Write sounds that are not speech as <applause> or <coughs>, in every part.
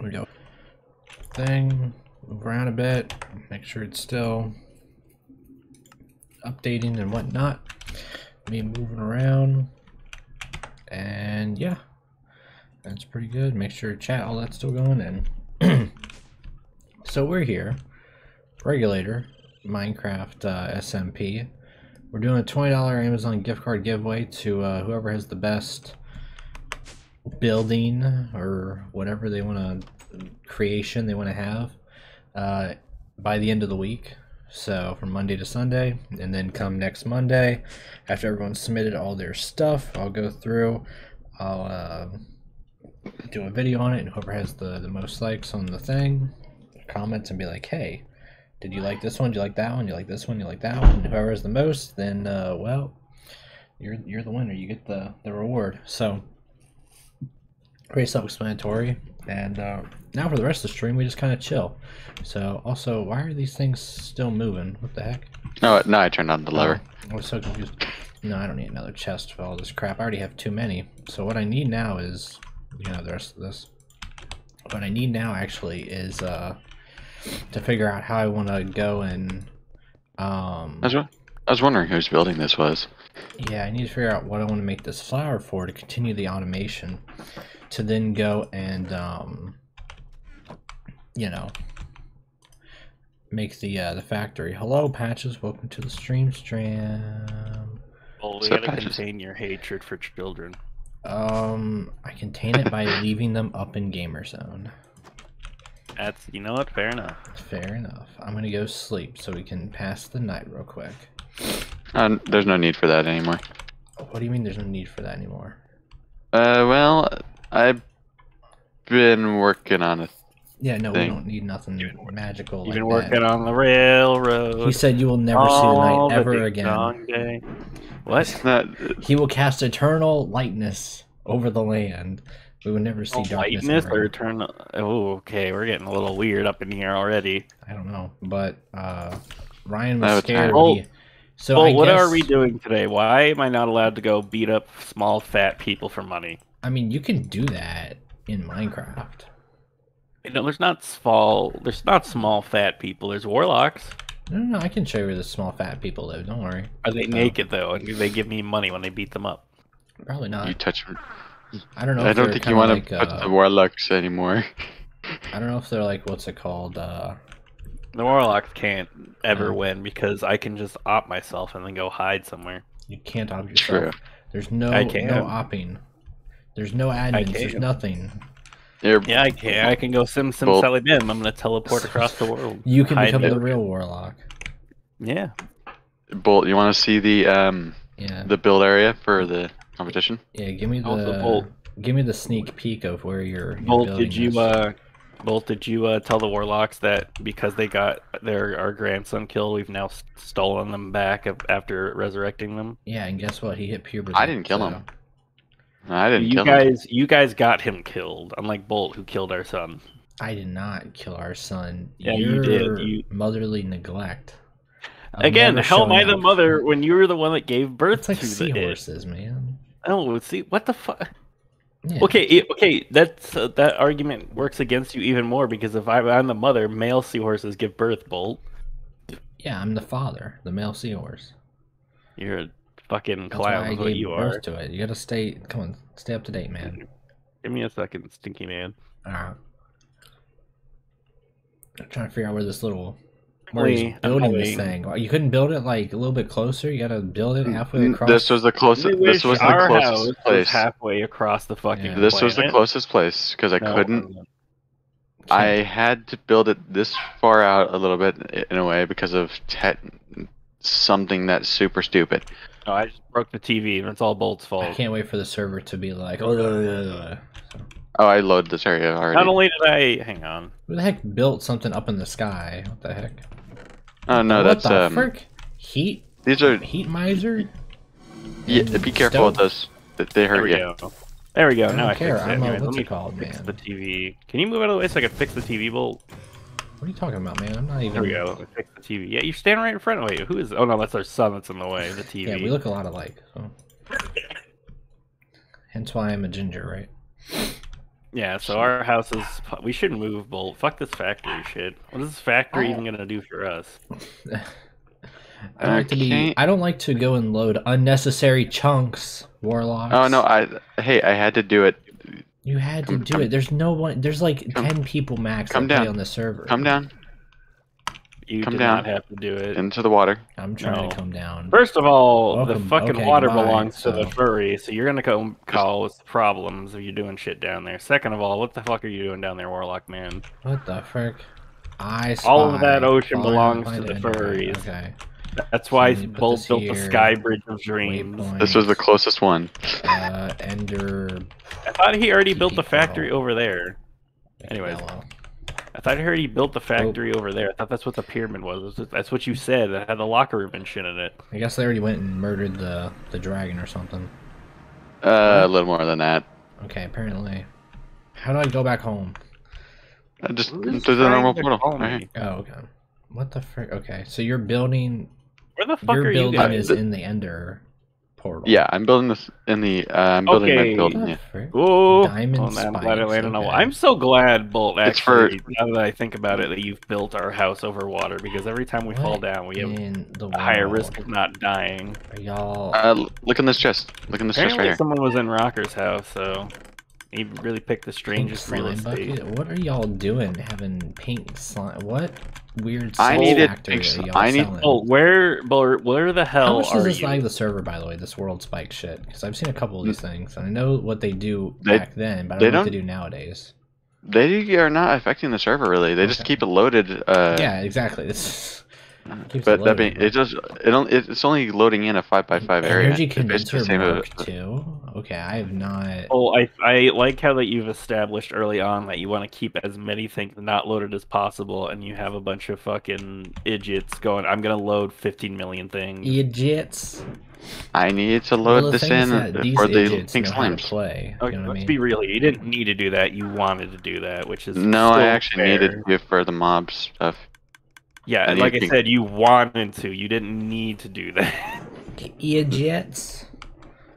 we go. Thing, move around a bit, make sure it's still updating and whatnot. Me moving around, and yeah, that's pretty good. Make sure chat, all that's still going in. <clears throat> so we're here, regulator, Minecraft uh, SMP. We're doing a $20 Amazon gift card giveaway to uh, whoever has the best building or whatever they want to creation they want to have uh, by the end of the week. So from Monday to Sunday, and then come next Monday, after everyone's submitted all their stuff, I'll go through. I'll uh, do a video on it, and whoever has the the most likes on the thing, comments and be like, "Hey, did you like this one? Do you like that one? Do you like this one? Do you like that one?" Whoever has the most, then uh, well, you're you're the winner. You get the the reward. So pretty self-explanatory. And uh, now for the rest of the stream, we just kind of chill. So also, why are these things still moving? What the heck? No, no, I turned on the lever. Oh, I was so confused. No, I don't need another chest for all this crap. I already have too many. So what I need now is, you know, the rest of this. What I need now actually is uh, to figure out how I want to go and um. I was, I was wondering whose building this was. Yeah, I need to figure out what I want to make this flower for to continue the automation. To then go and um, you know, make the uh, the factory. Hello, patches. Welcome to the stream stream. Well, we So gotta patches- contain your hatred for children. Um, I contain it by leaving them up in gamer zone. That's you know what? Fair enough. Fair enough. I'm gonna go sleep so we can pass the night real quick. Uh, there's no need for that anymore. What do you mean? There's no need for that anymore? Uh, well, I've been working on a. Yeah, no, Thing. we don't need nothing magical You've like been that. working on the railroad. He said you will never see the all night the ever big again. day. What? It's not. He will cast eternal lightness over the land. We will never see Oh, darkness. lightness ever or again. turn? Oh, okay. We're getting a little weird up in here already. I don't know, but uh, Ryan I was scared. time. he- so well, I what guess, are we doing today? Why am I not allowed to go beat up small fat people for money? I mean, you can do that in Minecraft. You know, there's not small. There's not small fat people. There's warlocks. No, no, no, I can show you where the small fat people live. Don't worry. Are they Oh. naked though? And do they give me money when they beat them up? Probably not. You touch. them. I don't know. I if don't think you kinda want like, to put uh, the warlocks anymore. I don't know if they're like what's it called? Uh, The warlocks can't ever Oh. win because I can just op myself and then go hide somewhere. you can't opt yourself. True. There's no I can. no opping. There's no admins. There's nothing. You're, Yeah, I can. I can go sim sim Well- Sally Bim. I'm gonna teleport across the world. You can become the real warlock. Yeah. Bolt. You want to see the um Yeah. the build area for the competition? Yeah. Give me the Also, Bolt. give me the sneak peek of where you're. you're Bolt, building did you this. uh Bolt, did you uh, tell the warlocks that because they got their our grandson killed, we've now stolen them back after resurrecting them? Yeah, and guess what? He hit puberty. I didn't kill so- him. I didn't You kill him. guys, you guys got him killed, unlike Bolt, who killed our son. I did not kill our son. Yeah, you did. You- motherly neglect. of Again, how am I the mother when you were the one that gave birth It's like to the it? seahorses, man. Oh, see what the fuck? Yeah. Okay, okay, that's uh, that argument works against you even more because if I, I'm the mother, male seahorses give birth. Bolt, Yeah, I'm the father, the male seahorse. you're a fucking That's why clown. Is what you are. to it. You gotta stay. Come on, stay up to date, man. Give me a second, stinky man. All right. I'm trying to figure out where this little where he's building this thing. You couldn't build it like a little bit closer. You gotta build it halfway across. This was the closest. This was the our house closest was place. halfway across the fucking. Yeah. This was the closest place because I No, couldn't. Can't- I had to build it this far out a little bit in a way because of te- something that's super stupid. No, I just broke the TV, and it's all Bolt's fault. I can't wait for the server to be like, oh, blah, blah, blah, blah." Oh, I loaded this area already. Not only did I hang on, who the heck built something up in the sky? What the heck? oh no, what that's the um. frick? Heat These are heat miser? yeah. Be careful with stove? those. Th- They there hurt we you. go. There we go. I now don't I care, fixed it. I'm a- what's let it me called, fix man? the TV. Can you move out of the way so I can fix the TV, Bolt? What are you talking about, man? I'm not even. There we go. I fixed the TV. Yeah, you're standing right in front. Wait, who is? Oh no, that's our son that's in the way. The TV. Yeah, we look a lot alike. So. Hence why I'm a ginger, right? Yeah, so our house is. We shouldn't move, Bolt. Fuck this factory shit. What is this factory Oh. even gonna do for us? <laughs> I don't like to be. I don't like to go and load unnecessary chunks, warlocks. Oh no, I hey, I had to do it. You had to do come- it. There's no one. There's like Come- ten people max come that play down. on the server. Come down You Come did down. not have to do it. into the water. I'm trying No. to come down. First of all, Welcome- the fucking okay, water goodbye, belongs to the so- furry, so you're gonna come cause problems if you're doing shit down there. Second of all, what the fuck are you doing down there, Warlock man? What the frick? I All of that ocean belongs to the Ender. furries. Okay. That's why Somebody put Bolt built the. Sky Bridge of Dreams. Waypoint. This was the closest one. Uh, Ender. I thought he already built the factory going. over there. Anyways. I thought I heard he built the factory over there. I thought that's what the pyramid was. That's- That's what you said. It had the locker room and shit in it. I guess they already went and murdered the the dragon or something. Uh, a little more than that. Okay, apparently. How do I go back home? Uh, Just Who's through the normal portal. call Right. Oh, okay. What the frick? Okay, so you're building. Where the fuck Your are you building guys? is in the Ender portal. Yeah, I'm building this in the. Uh, I'm building Okay. my building. Yeah. Oh, Diamond oh, man, I'm glad I landed okay. I'm so glad, Bolt, It's for- actually, now that I think about it, that you've built our house over water, because every time we fall down, we have in the a higher risk of not dying. Are y'all? Uh, look in this chest. Look in this chest Apparently right here. someone was in Rocker's house, so he really picked the strangest real estate. bucket? What are y'all doing? Having pink slime? What weird I salt needed factory pink are y'all I need- selling? Oh, where, where the hell How hell much does this you? lag the server, by the way? This world spike shit, because I've seen a couple of these things, and I know what they do They- back then, but I they don't know what they don't- nowadays. They are not affecting the server really. They just keep it loaded. Uh, yeah, exactly. <laughs> This keeps But it that being, it just it only it's only loading in a five by five area. Energy It's basically condenser the same as- mark two. Okay, I have not. Oh, I I like how that you've established early on that you want to keep as many things not loaded as possible, and you have a bunch of fucking idiots going. I'm gonna load 15 million things. Idiots. I need to load the this in that uh, for the idiots pink know how to slimes. play. Okay, you know I let's mean? be real. here. You didn't need to do that. You wanted to do that, which is No, I actually fair. needed to for the mob stuff. Yeah, I like I said, you wanted to. You didn't need to do that. <laughs> Idiots.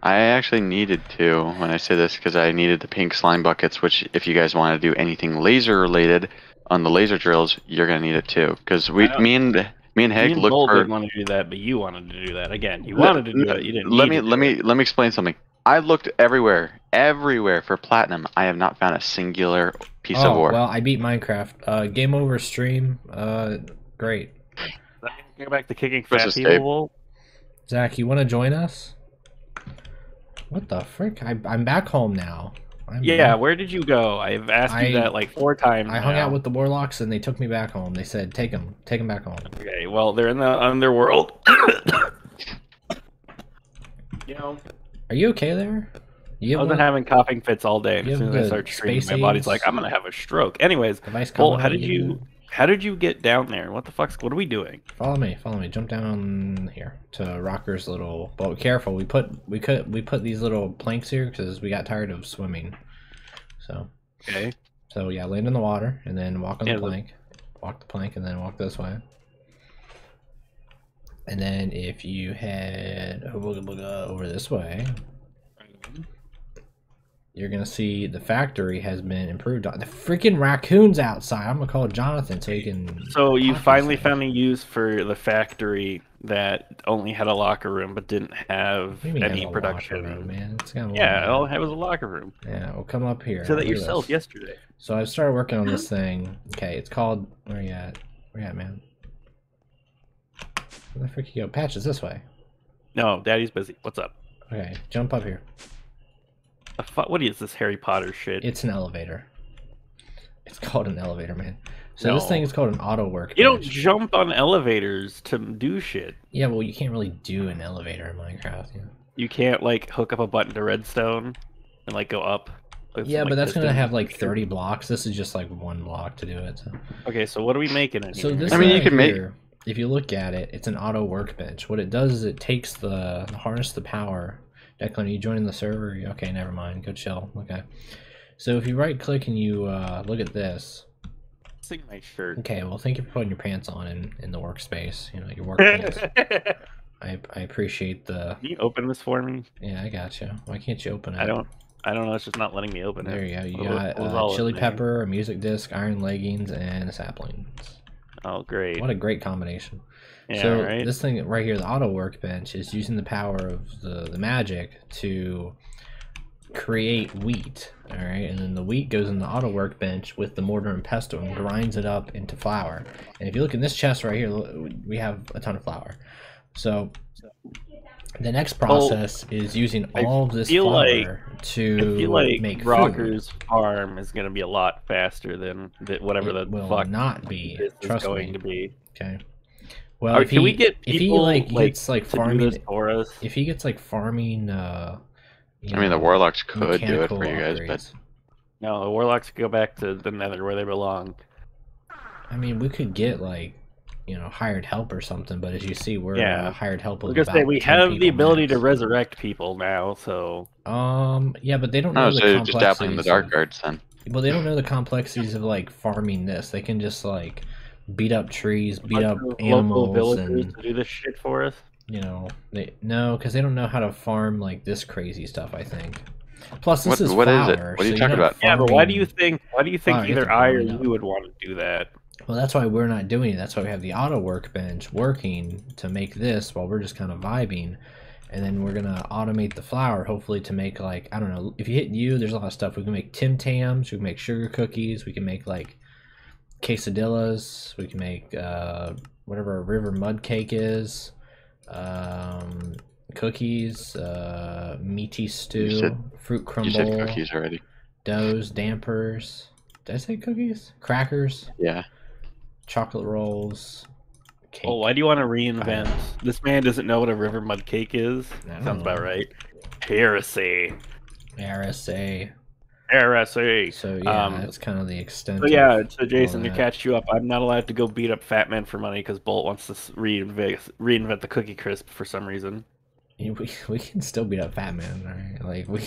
I actually needed to when I say this because I needed the pink slime buckets. Which, if you guys want to do anything laser related on the laser drills, you're gonna need it too. Because we, I me and me and Me Heg looked Bolt for. didn't want to do that, but you wanted to do that. Again, you wanted to do it. You didn't. Let need me to do let me it. let me explain something. I looked everywhere, everywhere for platinum. I have not found a singular piece oh of ore. well, I beat Minecraft. Uh, game over stream. Uh, great. Go back to kicking Press fat escape. people. Bolt. Zach, you want to join us? What the frick? I, I'm back home now. I'm Yeah, where did you go? I've asked I- you that like four times. I hung out with the warlocks and they took me back home. They said, "Take them, take them back home." Okay, well, they're in the underworld. <coughs> you know, Are you okay there? You I've have been having coughing fits all day, as soon as I start screaming, space my body's like, "I'm gonna have a stroke." Anyways, device Bolt, how out did you, how did you get down there? What the fuck's, what are we doing? Follow me, follow me. Jump down here to Rocker's little. But careful, we put we could we put these little planks here because we got tired of swimming. So Okay, so yeah, land in the water and then walk on Yeah, the the- plank. Walk the plank and then walk this way. And then if you head oh, over, over this way, you're gonna see the factory has been improved on. The freaking raccoons outside. I'm gonna call Jonathan so he can. so you finally found a use for the factory that only had a locker room but didn't have What do you mean it has any production. room, man. It's got Yeah, all it had was a locker room. Yeah, we'll come up here. So that yourself this. yesterday. So I started working on this thing. Okay, it's called. Where you at? Where you at, man? Where the frick you go? Patch is this way. No, Daddy's busy. What's up? Okay, jump up here. The fu- what is this Harry Potter shit? It's an elevator. It's called an elevator, man. So this thing is called an auto work. You don't jump on elevators to do shit. Yeah, well, you can't really do an elevator in Minecraft. You know? You can't like hook up a button to redstone and like go up. with, Yeah, like, but that's gonna pistons. have like 30 blocks. This is just like one block to do it. So, Okay, so what are we making in so here? this I mean, you thing can make- here, if you look at it, it's an auto workbench. What it does is it takes the harness the power. Declan, are you joining the server? Okay, never mind. Go chill. Okay. So if you right click and you uh, look at this, my shirt. okay. Well, thank you for putting your pants on in, in the workspace. You know your work pants. <laughs> I I appreciate the. you open this for me? Yeah, I got you. Why can't you open it? I don't. I don't know. It's just not letting me open There it. There you go. You What got what uh, chili pepper, a music disc, iron leggings, and saplings. Oh, great. What a great combination. Yeah, so right. this thing right here, the auto workbench, is using the power of the, the magic to create wheat. All right, and then the wheat goes in the auto workbench with the mortar and pestle and grinds it up into flour. And if you look in this chest right here, we have a ton of flour. So the next process is using all of this like- flour I to feel like make food. Rocker's farm is going to be a lot faster than th- whatever It the will fuck not be. this is Trust going me. to be. Okay. Well, Or if can he, we get if he like, like, gets like farming this for us. if he gets like farming uh you I mean, the warlocks could do it mechanical for you guys, but. No, the warlocks go back to the Nether where they belong. i mean we could get like you know hired help or something but as you see we're Yeah. uh, hired help I was gonna say we have the people ability to resurrect people now, so um yeah but they don't know no, the so just dabbling in the dark arts then. well they don't know the complexities of like farming this they can just like beat up trees beat up of local animals villagers and to do this shit for us. you know they no because they don't know how to farm like this crazy stuff i think plus this What- is what is it? flour, What are you so talking you're about? Yeah, but why do you think why do you think Fine, either have I or find out. you would want to do that? Well, that's why we're not doing it. That's why we have the auto workbench working to make this while we're just kind of vibing. And then we're going to automate the flour, hopefully, to make like, I don't know, if you hit you, there's a lot of stuff. We can make Tim Tams, we can make sugar cookies, we can make like quesadillas, we can make uh, whatever a river mud cake is, um, cookies, uh, meaty stew, said- fruit You said cookies already. doughs, dampers. Did I say cookies? Crackers Yeah. chocolate rolls, cake. Well, why do you want to reinvent? This man doesn't know what a river mud cake is. I don't Sounds about know. right. Heresy. RSA. So yeah, Um, that's kind of the extent. So yeah, so Jason, to catch you up, I'm not allowed to go beat up Fat Man for money because Bolt wants to reinvent reinvent the Cookie Crisp for some reason. we, <laughs> we can still beat up Fat Man, all right? Like we,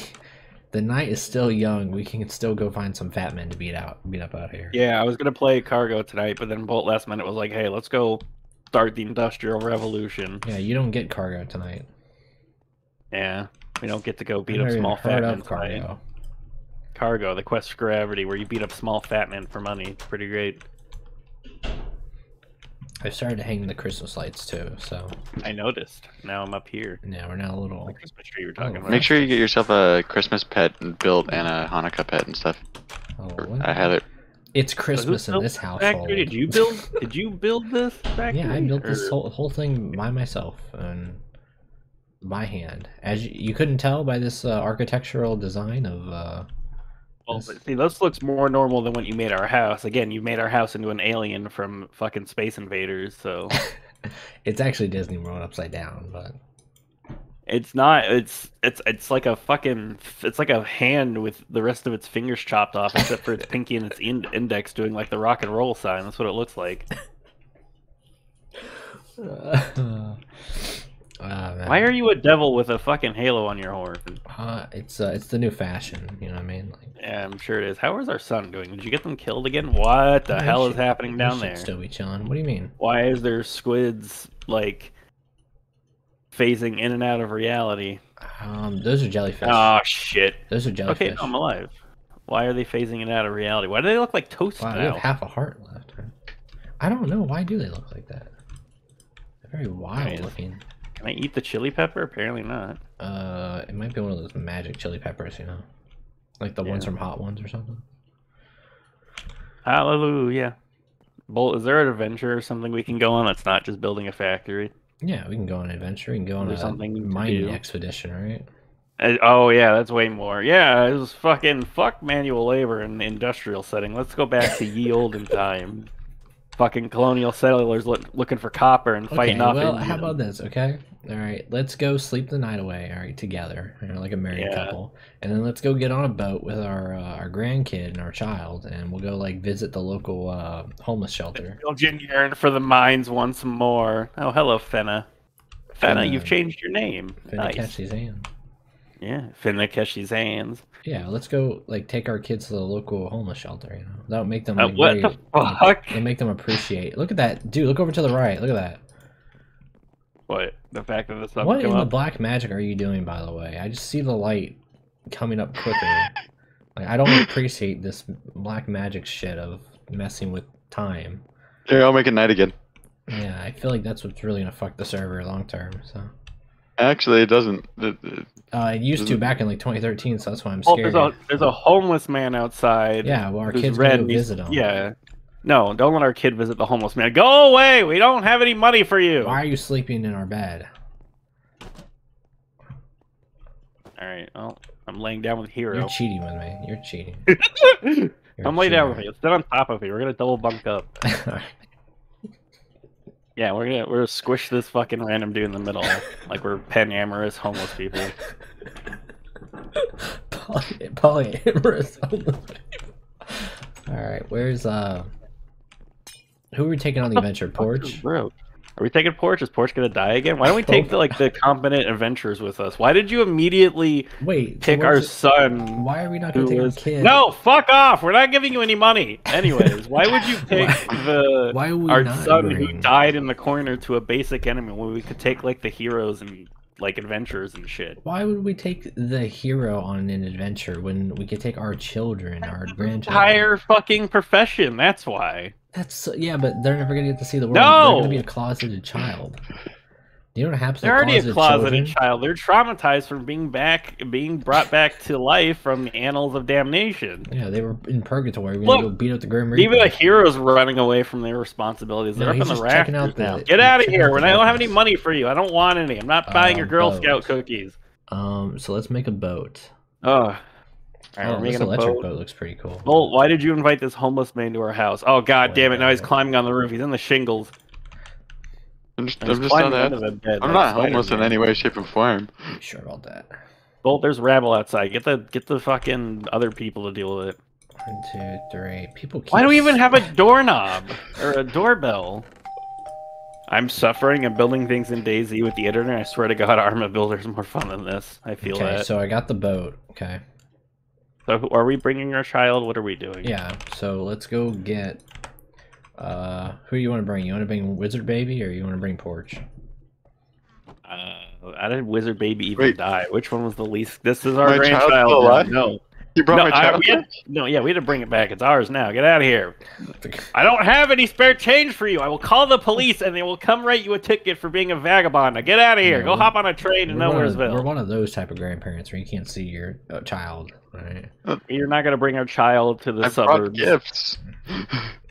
the night is still young. We can still go find some Fat Men to beat out, beat up out here. Yeah, I was gonna play Cargo tonight, but then Bolt last minute was like, "Hey, let's go start the Industrial Revolution." Yeah, you don't get cargo tonight. Yeah, we don't get to go beat up small fat men tonight. cargo. Cargo, the quest for gravity, where you beat up small fat men for money. It's pretty great. I've started to hang the Christmas lights too, so I noticed. Now I'm up here. yeah, we're now a little. The Christmas tree we're talking Oh, about. Make sure you get yourself a Christmas pet built and a Hanukkah pet and stuff. Oh, what? I had it. It's So Christmas in this this household. Factory? Did you build? Did you build this factory? Yeah, I built this whole, whole thing by myself and by hand. As you, you couldn't tell by this uh, architectural design of. Uh, Well, this- but see, this looks more normal than when you made our house. Again, you made our house into an alien from fucking Space Invaders, so <laughs> it's actually Disney World upside down, but it's not. It's it's it's like a fucking. It's like a hand with the rest of its fingers chopped off, except for its <laughs> pinky and its in- index doing like the rock and roll sign. That's what it looks like. <laughs> uh, man. Why are you a devil with a fucking halo on your horn? Uh, it's uh, it's the new fashion. You know what I mean? Like, Yeah, I'm sure it is. How is our son doing? Did you get them killed again? What the hell is happening down there? Still be chilling. What do you mean? Why is there squids like phasing in and out of reality? Um, those are jellyfish. Oh shit. those are Okay, jellyfish. no, I'm alive. Why are they phasing in and out of reality? Why do they look like toast wow, they have now? half a heart left. I don't know. Why do they look like that? They're very wild mean, looking. Can I eat the chili pepper? Apparently not. Uh, it might be one of those magic chili peppers, you know, like the ones from Hot Ones or something. Hallelujah. Bolt, is there an adventure or something we can go on that's not just building a factory? Yeah, we can go on an adventure. We can go on There's a something mining expedition, right? Uh, oh yeah, that's way more. Yeah, it was fucking fuck manual labor in the industrial setting. Let's go back to ye olden <laughs> time. Fucking colonial settlers look, looking for copper and fighting okay, off. well, Indians. how about this? Okay, all right, let's go sleep the night away. All right, together, you know, like a married Yeah. couple, and then let's go get on a boat with our uh, our grandkid and our child, and we'll go like visit the local uh, homeless shelter. Yearn for the mines once more. Oh, hello, Fenna. Fenna, Finna- you've changed your name. Finna nice. catch these hands. Yeah, Finna Keshi's hands. Yeah, let's go like take our kids to the local homeless shelter. You know, that'll make them Uh, like, what very, the fuck? It'll make them appreciate. Look at that, dude. Look over to the right. Look at that. What? The fact that the sun what come in the black magic are you doing, by the way? I just see the light coming up quicker. <laughs> Like I don't appreciate this black magic shit of messing with time. Here, I'll make it night again. Yeah, I feel like that's what's really gonna fuck the server long term. So Actually, it doesn't. It, it- uh, it used to Doesn't- back in like 2013, so that's why I'm Oh, scared. there's a there's a homeless man outside. yeah, well, our who's kids red. gonna go visit him. Yeah. No, don't let our kid visit the homeless man. Go away. We don't have any money for you. Why are you sleeping in our bed? All right. Well, I'm laying down with Hero. You're cheating with me. You're cheating. <laughs> You're I'm a laying down with cheater. you. Sit on top of you. We're gonna double bunk up. <laughs> Yeah, we're gonna we're gonna squish this fucking random dude in the middle, like we're <laughs> penamorous homeless people. Poly- polyamorous homeless people. All right, where's uh? Who are we taking on the adventure? Porch. Bro. Are we taking Porch? Is Porch gonna die again? Why don't we take the like the <laughs> competent adventurers with us? Why did you immediately Wait, pick our son? Why are we not gonna take was- our kid? No, fuck off! We're not giving you any money. Anyways, why would you pick <laughs> Why- the Why our son who died in the corner to a basic enemy when we could take like the heroes and like adventures and shit? Why would we take the hero on an adventure when we could take our children, our grandchildren? Entire fucking profession. That's why. That's yeah, but they're never gonna get to see the world. No! They're gonna be a closeted child. You know what happens? to They're already a closeted children? child. They're traumatized from being back, being brought back to life from the annals of damnation. Yeah, they were in purgatory. We're Look, go beat up the Grim Reaper. Even the heroes running away from their responsibilities. They're No, up in the rafters out the- now. Get out of here. When I don't have any money for you. I don't want any. I'm not buying your Girl boat. Scout cookies. Um, so let's make a boat. Oh. Right, oh, this electric boat. boat. looks pretty cool. Bolt, why did you invite this homeless man to our house? Oh god damn it! Now he's climbing on the roof. He's in the shingles. I'm just, And I'm he's just not that. bed. I'm like not homeless in any way, shape, or form. Are you sure about that? Bolt, there's rabble outside. Get the get the fucking other people to deal with it. One, two, three. People. Keep Why do we even have a doorknob <laughs> or a doorbell? I'm suffering and building things in Daisy with the internet. I swear to God, <laughs> Arma Builder's more fun than this. I feel Okay, that. So, so I got the boat. Okay. who- are we bringing our child? What are we doing? Yeah. So let's go get. Uh, who you want to bring? You want to bring Wizard Baby or you want to bring Porch? Uh, how did Wizard Baby even Wait. die? Which one was the least? This is our My child's grandchild. still alive? No, You brought no, my I, child. we had, no, yeah, we had to bring it back. It's ours now. Get out of here. I don't have any spare change for you. I will call the police and they will come write you a ticket for being a vagabond. Now get out of here. Yeah, Go hop on a train to We're one, of, we're one of those type of grandparents where you can't see your uh, child. Right? You're not going to bring our child to the I suburbs. gifts.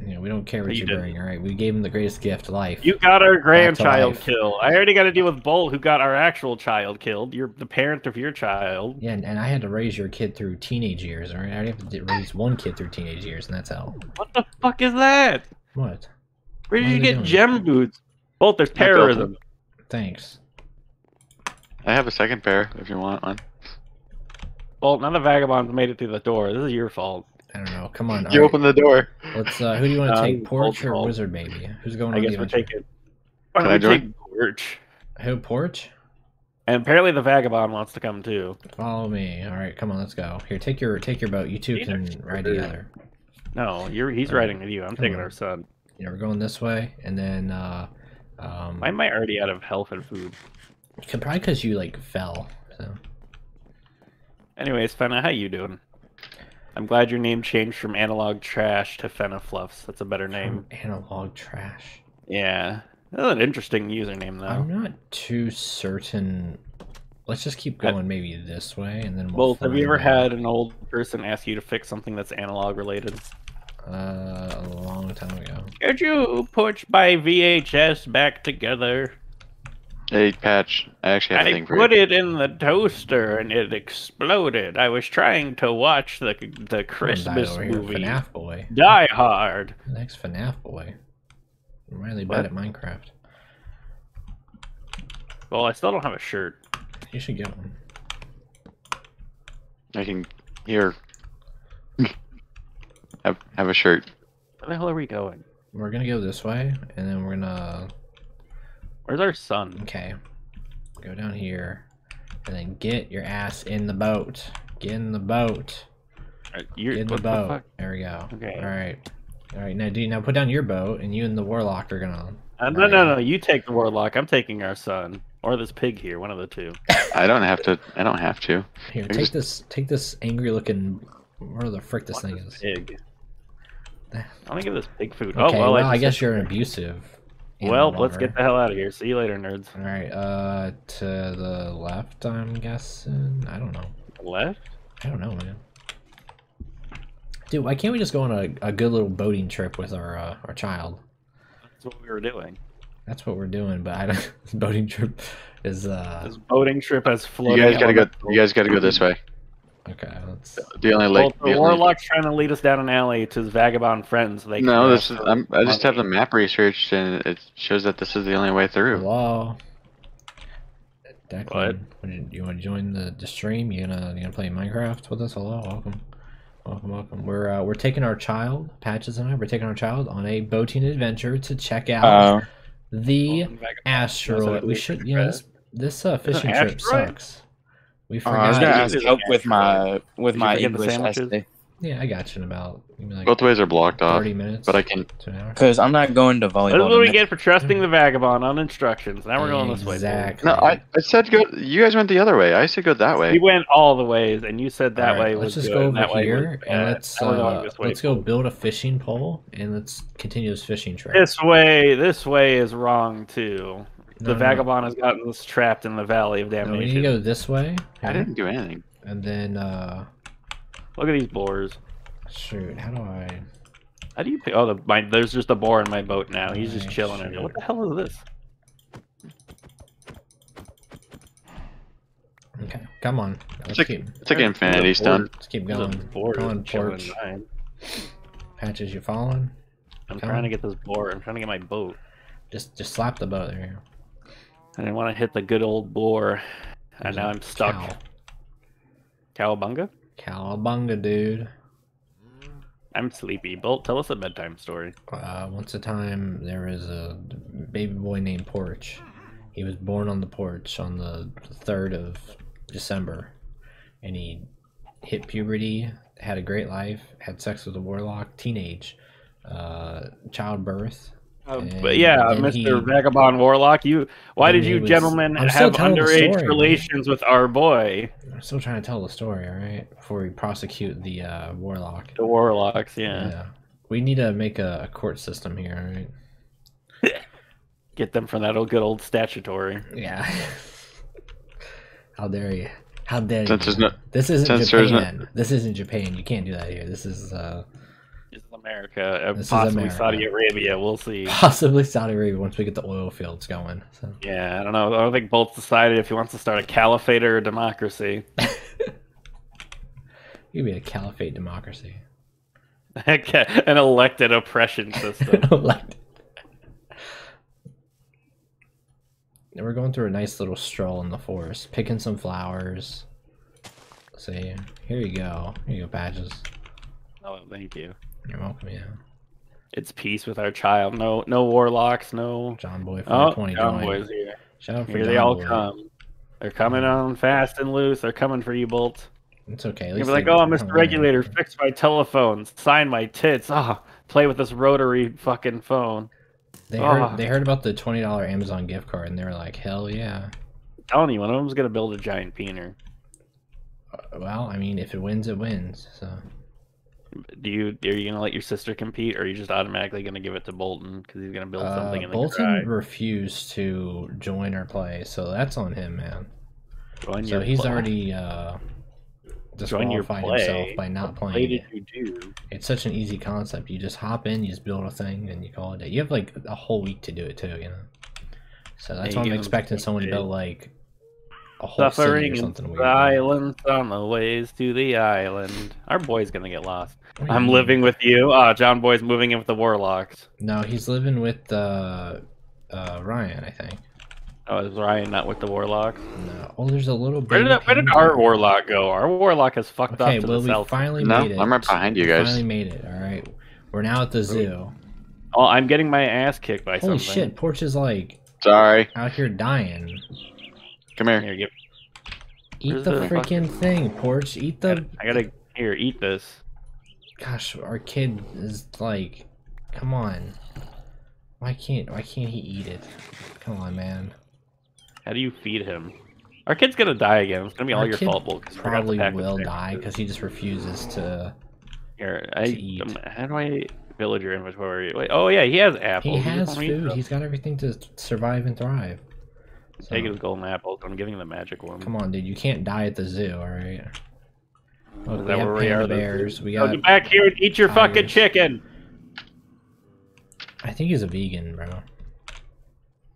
You know, we don't care what You you, didn't. bring. All right, we gave him the greatest gift, life. You got our grandchild killed. I already got to deal with Bolt, who got our actual child killed. You're the parent of your child. Yeah, and, and I had to raise your kid through teenage years. All right, I already have to raise one kid through teenage years, and that's hell. What the fuck is that? What? Where did What you get doing? gem boots? Bolt, there's terrorism. Thanks. I have a second pair if you want one. Bolt, none of the vagabonds made it through the door. This is your fault. I don't know. Come on. You all right, open the door. Let's. Uh, who do you want to Um, take, Porch or Bolt. Wizard Maybe. Who's going I on guess the we're adventure? taking. Why Can don't I we join? take Porch? Who Porch? And apparently the vagabond wants to come too. Follow me. All right, come on, let's go. Here, take your take your boat. You two can ride together. No, you're he's Alright. riding with you. I'm Come taking on. our son. You know, we're going this way, and then uh, um, Why am I already out of health and food? probably because you like fell. So Anyways, Fenna, how you doing? I'm glad your name changed from analog trash to Fenna Fluffs. That's a better name. analog trash. Yeah, that's an interesting username though. I'm not too certain. Let's just keep going, maybe this way, and then we'll. Well, have you ever out. had an old person ask you to fix something that's analog related? Uh, a long time ago. Could you put my VHS back together? Hey, Patch. I actually have a I thing for put you. it in the toaster and it exploded. I was trying to watch the the Christmas movie FNAF boy. Die Hard. Next FNAF boy. I'm really What? bad at Minecraft. Well, I still don't have a shirt. You should get one. I can here. <laughs> have have a shirt. Where the hell are we going? We're gonna go this way, and then we're gonna Where's our son? okay, go down here, and then get your ass in the boat. Get in the boat. Uh, You're, Get in the boat. fuck? there we go. Okay. All right. All right. Now, do you now put down your boat, and you and the warlock are gonna. Uh, no, no, no. You take the warlock. I'm taking our son. or this pig here, one of the two. <laughs> I don't have to. I don't have to. Here, I take just- this. Take this angry looking. Where the frick this What thing is is? Pig. I want to give this pig food. Okay, oh well, well, I, I, guess you're an abusive. Well, animal let's get the hell out of here. See you later, nerds. All right, uh, to the left, I'm guessing. I don't know. Left. I don't know, man. Dude, why can't we just go on a, a good little boating trip with our uh, our child? That's what we were doing. That's what we're doing, but I don't. <laughs> boating trip is uh This boating trip has You guys gotta go. You guys gotta go this way. Okay. Let's. The only Well, lake. the the only- warlock's trying to lead us down an alley to his vagabond friends. So they No, this is. I'm, I just have the map researched, and it shows that this is the only way through. Hello. Declan, would you, you want to join the, the stream? You gonna you gonna play Minecraft with us? Hello, welcome, welcome, welcome. We're uh, we're taking our child, Patches and I. We're taking our child on a boating adventure to check out Uh, the Vagabond. asteroid. We should, you know, this this uh, fishing trip asteroid? sucks. We uh, I was gonna you ask help with my with Did you my forget the English essay yeah, I got you in about maybe like Both ways are blocked off, thirty minutes. but I can. to because I'm not going to volleyball. This is what we get for trusting the vagabond on instructions. Now we're going this way. Exactly. No, I, I said go. You guys went the other way. I said go that way. We went all the ways, and you said that All right, way let's was just good, go over that here was and let's Now uh, let's go build a fishing pole and let's continue this fishing trip. This way, this way is wrong too. No, the no, vagabond has gotten us trapped in the valley of No, we need to go this way. I didn't do anything. And then uh Look at these boars. shoot, how do I How do you pick? Oh, the, my, there's just a boar in my boat now. He's just chilling in it. What the hell is this? Okay, come on. Let's It's like keep it's like Infinity Stone. let's keep There's going. boar Come on, just chilling porch. in. Patches, you following? I'm Come trying on. to get this boar. I'm trying to get my boat. Just just slap the boat there. I want to hit the good old boar. And now I'm stuck. cow. Cowabunga? Cowabunga, dude. I'm sleepy. Bolt, tell us a bedtime story. Uh, once a time, there was a baby boy named Porch. He was born on the porch on the 3rd of December. And he hit puberty, had a great life, had sex with a warlock, teenage, uh, childbirth. Uh, but yeah, Mr. he- Vagabond Warlock, you why then did you was- gentlemen I'm have underage story, man. relations with our boy, I'm still trying to tell the story, alright? Before we prosecute the uh, warlock. the Warlocks? Yeah, Yeah. We need to make a, a court system here, alright? <laughs> get them from that old good old statutory. Yeah. <laughs> How dare you? How dare you? Since there's this isn't since there's no- Japan. This isn't Japan. You can't do that here. This is uh, This is America, uh, This possibly America. Saudi Arabia. We'll see. possibly Saudi Arabia once we get the oil fields going. So Yeah, I don't know. I don't think Bolt's decided if he wants to start a caliphate or a democracy. <laughs> you'd be a caliphate democracy. <laughs> An elected oppression system. <laughs> like, and we're going through a nice little stroll in the forest, picking some flowers. See, here you go. Here you go, badges. oh, thank you. You're welcome. Yeah, It's peace with our child. No, no warlocks. No. John Boy Oh, 420 John joined. Boy's here. Shout out for Here John they all Boy. come. They're coming on fast and loose. They're coming for you, Bolt. It's okay. At You'll be like, they- oh, oh, Mr. man. Regulator, fix my telephone, sign my tits. Ah, play with this rotary fucking phone. They heard, Ah. they heard about the twenty dollar Amazon gift card and they were like, hell yeah. I'm telling you, one of them's gonna build a giant peener. Uh, Well, I mean, if it wins, it wins. So Do you are you gonna let your sister compete, or are you just automatically gonna give it to Bolton because he's gonna build something uh, in the Bolton refused to join or play, so that's on him, man. Join So he's play. already uh, disqualified himself by not What play playing did it. you do? It's such an easy concept. You just hop in, you just build a thing, and you call it a day. You have like a whole week to do it too, you know. So that's Yeah, why I'm expecting someone to build like a whole city Suffering or in something weird. silence on the ways to the island. Our boy's gonna get lost. What I'm mean? living with you. Ah, John Boy's moving in with the Warlocks. No, he's living with uh, uh, Ryan, I think. Oh, is Ryan not with the Warlocks? No. Oh, there's a little. Where did baby where did our Warlock go? Our Warlock has fucked Okay, off to well, the we south. finally No, made it. I'm right behind you We guys. Finally made it. All right, we're now at the zoo. Oh, I'm getting my ass kicked by Holy something. shit! Porch is like Sorry. out here dying. Come here. Here, give, Eat Where's the the freaking thing, Porch. Eat the. I gotta here eat this. Gosh, our kid is like, come on. Why can't Why can't he eat it? Come on, man. How do you feed him? Our kid's gonna die again. It's gonna be all your fault, Bull. 'cause you Probably will die because he just refuses to. Here, I, eat. um, how do I villager inventory? Wait, oh yeah, he has apples. He just has want me to food. He's got everything to survive and thrive. So, Take his golden apples. I'm giving him the magic one. come on, dude. You can't die at the zoo, all right? Look, Is we that have where we panda are? bears. We Go got. get back here and eat your fucking chicken. I think he's a vegan, bro.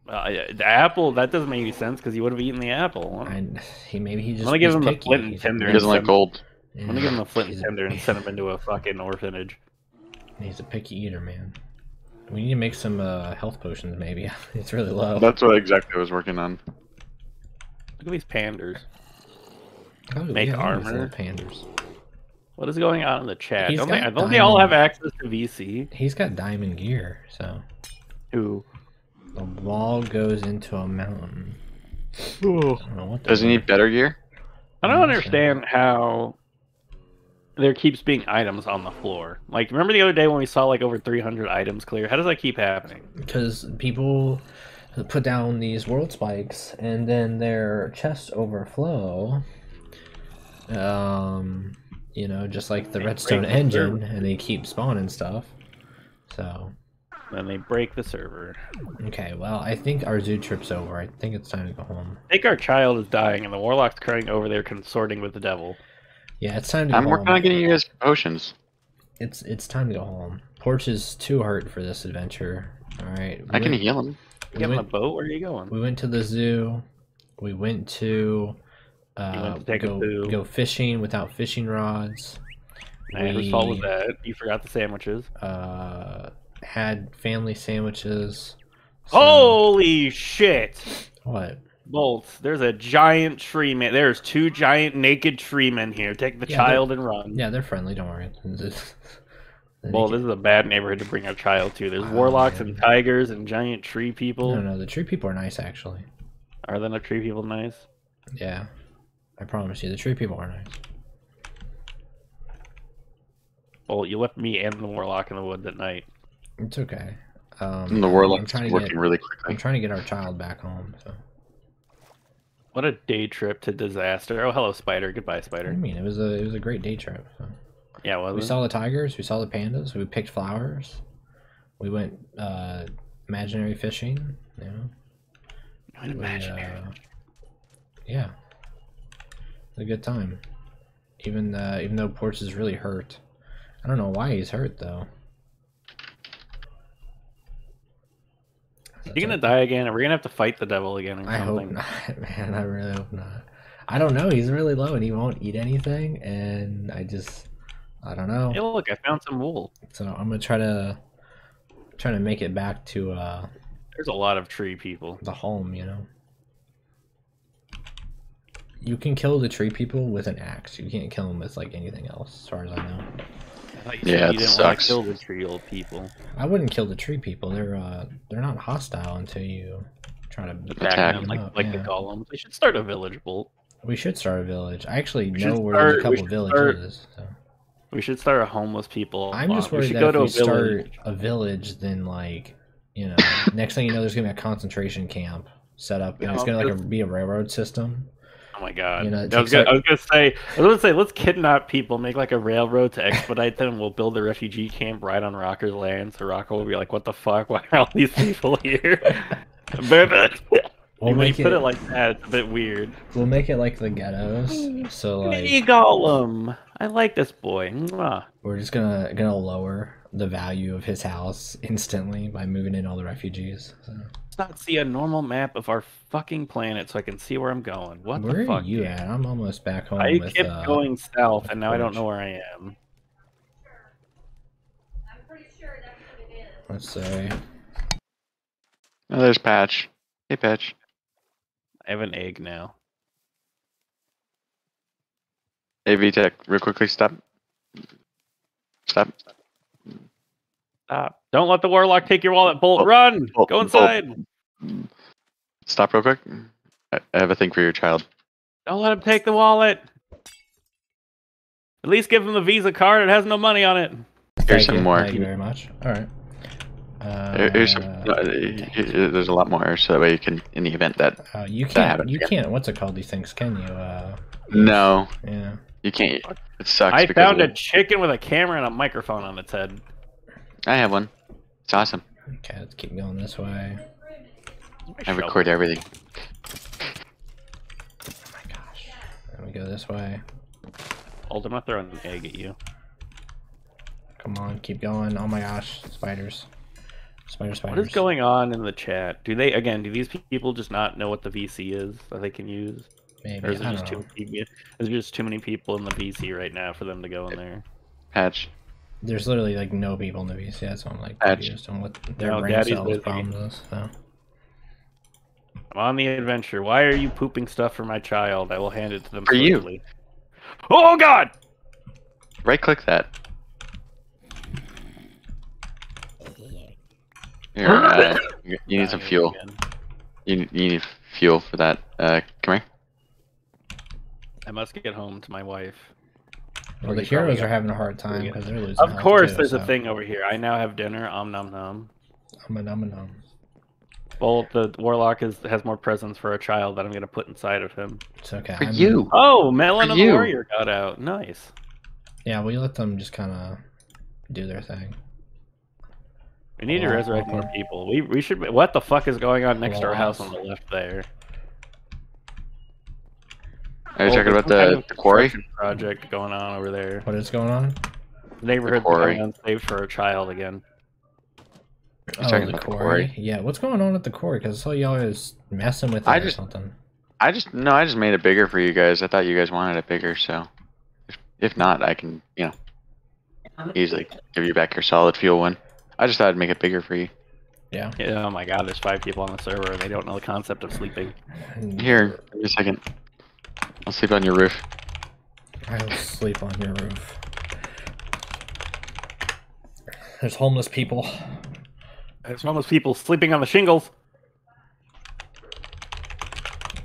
Uh, the apple that doesn't make any sense because he would have eaten the apple. I'm he maybe he just. gonna give is him the flint and tinder He doesn't like gold. Yeah, gonna give him a flint and tinder and send him into a fucking orphanage. He's a picky eater, man. We need to make some uh, health potions, maybe. <laughs> it's really low. That's what exactly I was working on. Look at these panders. Oh, make yeah, look at armor. Panders. What is going on in the chat? He's Don't, they, don't they all have access to VC? He's got diamond gear, so Who? the wall goes into a mountain. I don't know what. Does he need better gear? I don't Mm, understand how there keeps being items on the floor. Like, remember the other day when we saw like over 300 items clear? How does that keep happening? because people put down these world spikes and then their chests overflow um you know just like the They redstone break the engine and they keep spawning stuff so Then they break the server. okay well i think our zoo trip's over i think it's time to go home I think our child is dying and the warlock's crying over there consorting with the devil. Yeah it's time to I'm go working home. on getting you guys potions. it's it's time to go home porch is too hurt for this adventure all right I can went- heal him. we Get on a boat? Where are you going? We went to the zoo. We went to uh, went to take a go, poo. go fishing without fishing rods. And whose fault was that? You forgot the sandwiches. Uh, had family sandwiches. So- Holy shit! What? Bolts, there's a giant tree man. There's two giant naked tree men here. Take the Yeah, child and run. Yeah, they're friendly. Don't worry. <laughs> Well, this is a bad neighborhood to bring a child to. There's Oh, warlocks man. and tigers and giant tree people. no, no, the tree people are nice actually. Are the tree people nice? Yeah, I promise you, the tree people are nice. Well, you left me and the warlock in the woods at night. It's okay. Um, And the I'm warlock's trying to working get. really I'm trying to get our child back home. So What a day trip to disaster. Oh, hello, spider. Goodbye, spider. I mean? It was a it was a great day trip. So. Yeah, well, We saw the tigers. We saw the pandas. We picked flowers. We went uh, imaginary fishing. You know. We, imaginary. uh, yeah. It was a good time. Even uh, even though Porch is really hurt. I don't know why he's hurt though. You're gonna die again, and we're gonna have to fight the devil again or I hope not, <laughs> man. I really hope not. I don't know. He's really low and he won't eat anything, and I just, I don't know. Hey, look, I found some wool. So I'm gonna try to, try to make it back to uh, There's a lot of tree people. the home, you know. You can kill the tree people with an axe. You can't kill them with like anything else, as far as I know. I thought you Yeah, said it you didn't want to sucks. kill the tree old people. I wouldn't kill the tree people. They're uh, they're not hostile until you try to Attack Attack them them like up, like yeah. the golems. We should start a village bolt. We should start a village. I actually We know where there's a start- we couple should start- villages. So. We should start a homeless people. I'm farm. just worried should that go if to we a village. start a village, then like, you know, next thing you know, there's gonna be a concentration camp set up, and No, it's gonna like a, be a railroad system. Oh my god! You know, I, was gonna, I was gonna say, I was gonna say, let's kidnap people, make like a railroad to expedite them. We'll build a refugee camp right on Rocker's land, so Rocker will be like, "What the fuck? Why are all these people here?" but We'll <laughs> when you make put it, it like that, it's a bit weird. we'll make it like the ghettos. So Mini like, Golem, I like this boy. Mwah. we're just gonna gonna lower the value of his house instantly by moving in all the refugees. So. Let's not see a normal map of our fucking planet, so I can see where I'm going. What Where the fuck? are you dude? at? I'm almost back home I with. kept uh, going south, and now I don't know where I am. I'm pretty sure that's what it is. Let's say. Oh, there's Patch. Hey, Patch. I have an egg now. Hey, VTech, real quickly, stop. Stop. Stop. Don't let the warlock take your wallet, Bolt. Bolt, Run! Bolt, Go Bolt. inside! Stop real quick. I I have a thing for your child. Don't let him take the wallet! At least give him the Visa card. It has no money on it. Here's Thank some you. more. Thank you very much. All right. Uh, There- There's, some- uh, there's a lot more, so that way you can, in the event that uh, you can't. happens You again. can't. What's it called? These things? Can you? Uh, no, yeah. you can't. It sucks. I because found a chicken with a camera and a microphone on its head. I have one. It's awesome. Okay, let's keep going this way. I record everything. Oh my gosh. Let me go this way. Hold, I'm not throwing an egg at you. Come on, keep going. Oh my gosh, spiders. Spider spiders. What is going on in the chat? Do they again? Do these people just not know what the VC is that they can use, Maybe. or is I there don't just too know. many people? Is there just too many people in the VC right now for them to go in there? Patch. There's literally like no people in the VC. That's why I'm like Patch. confused on what their No, brain Daddy's cells busy. problem is. So. I'm on the adventure. Why are you pooping stuff for my child? I will hand it to them For you. Oh God! Right click that. Here, uh, you you need some fuel. You, you need fuel for that. Uh, come here. I must get home to my wife. Well, the heroes are having a hard time because they're losing. Of course, too, there's so. a thing over here. I now have dinner. Om nom nom. I'm a num num. Well, the warlock is has more presents for a child that I'm gonna put inside of him. It's okay. For I'm- you. Oh, Melon For of the you. Warrior got out. Nice. Yeah, we let them just kind of do their thing. We need to resurrect more people. We we should. What the fuck is going on next to our house on the left there? Are you Oh, talking about the, the quarry? project going on over there? What is going on? The neighborhood's quarry. becoming unsafe for a child again. Oh, talking the about quarry. quarry? Yeah, what's going on with the quarry? Because I saw y'all was messing with it I or just- something. I just no, I just made it bigger for you guys. I thought you guys wanted it bigger, so if, if not, I can you know easily give you back your solid fuel one. I just thought I'd make it bigger for you. Yeah. Yeah, oh my god, there's five people on the server and they don't know the concept of sleeping. Here, give me a second. I'll sleep on your roof. I'll sleep on your roof. There's homeless people. There's homeless people sleeping on the shingles.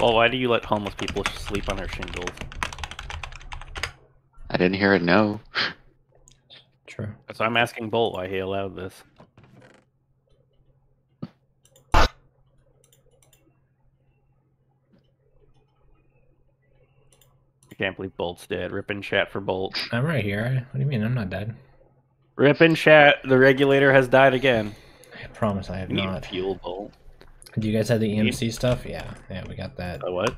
Well, why do you let homeless people sleep on their shingles? I didn't hear it. No. True. So I'm asking Bolt why he allowed this. Can't believe Bolt's dead. Rip in chat for Bolt. I'm right here. What do you mean? I'm not dead. Rip in chat. The regulator has died again. I promise I have need not. fuel, Bolt. Do you guys have the EMC stuff? Yeah. Yeah, we got that. A what?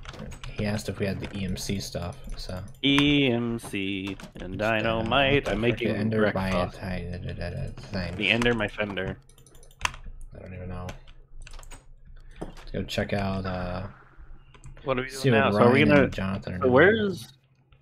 He asked if we had the EMC stuff. So. EMC and dynamite. I'm making Ender by anti- da- da- da- da- The ender, my fender. I don't even know. Let's go check out. uh What are we See doing what now? So are we gonna? Jonathan So where's?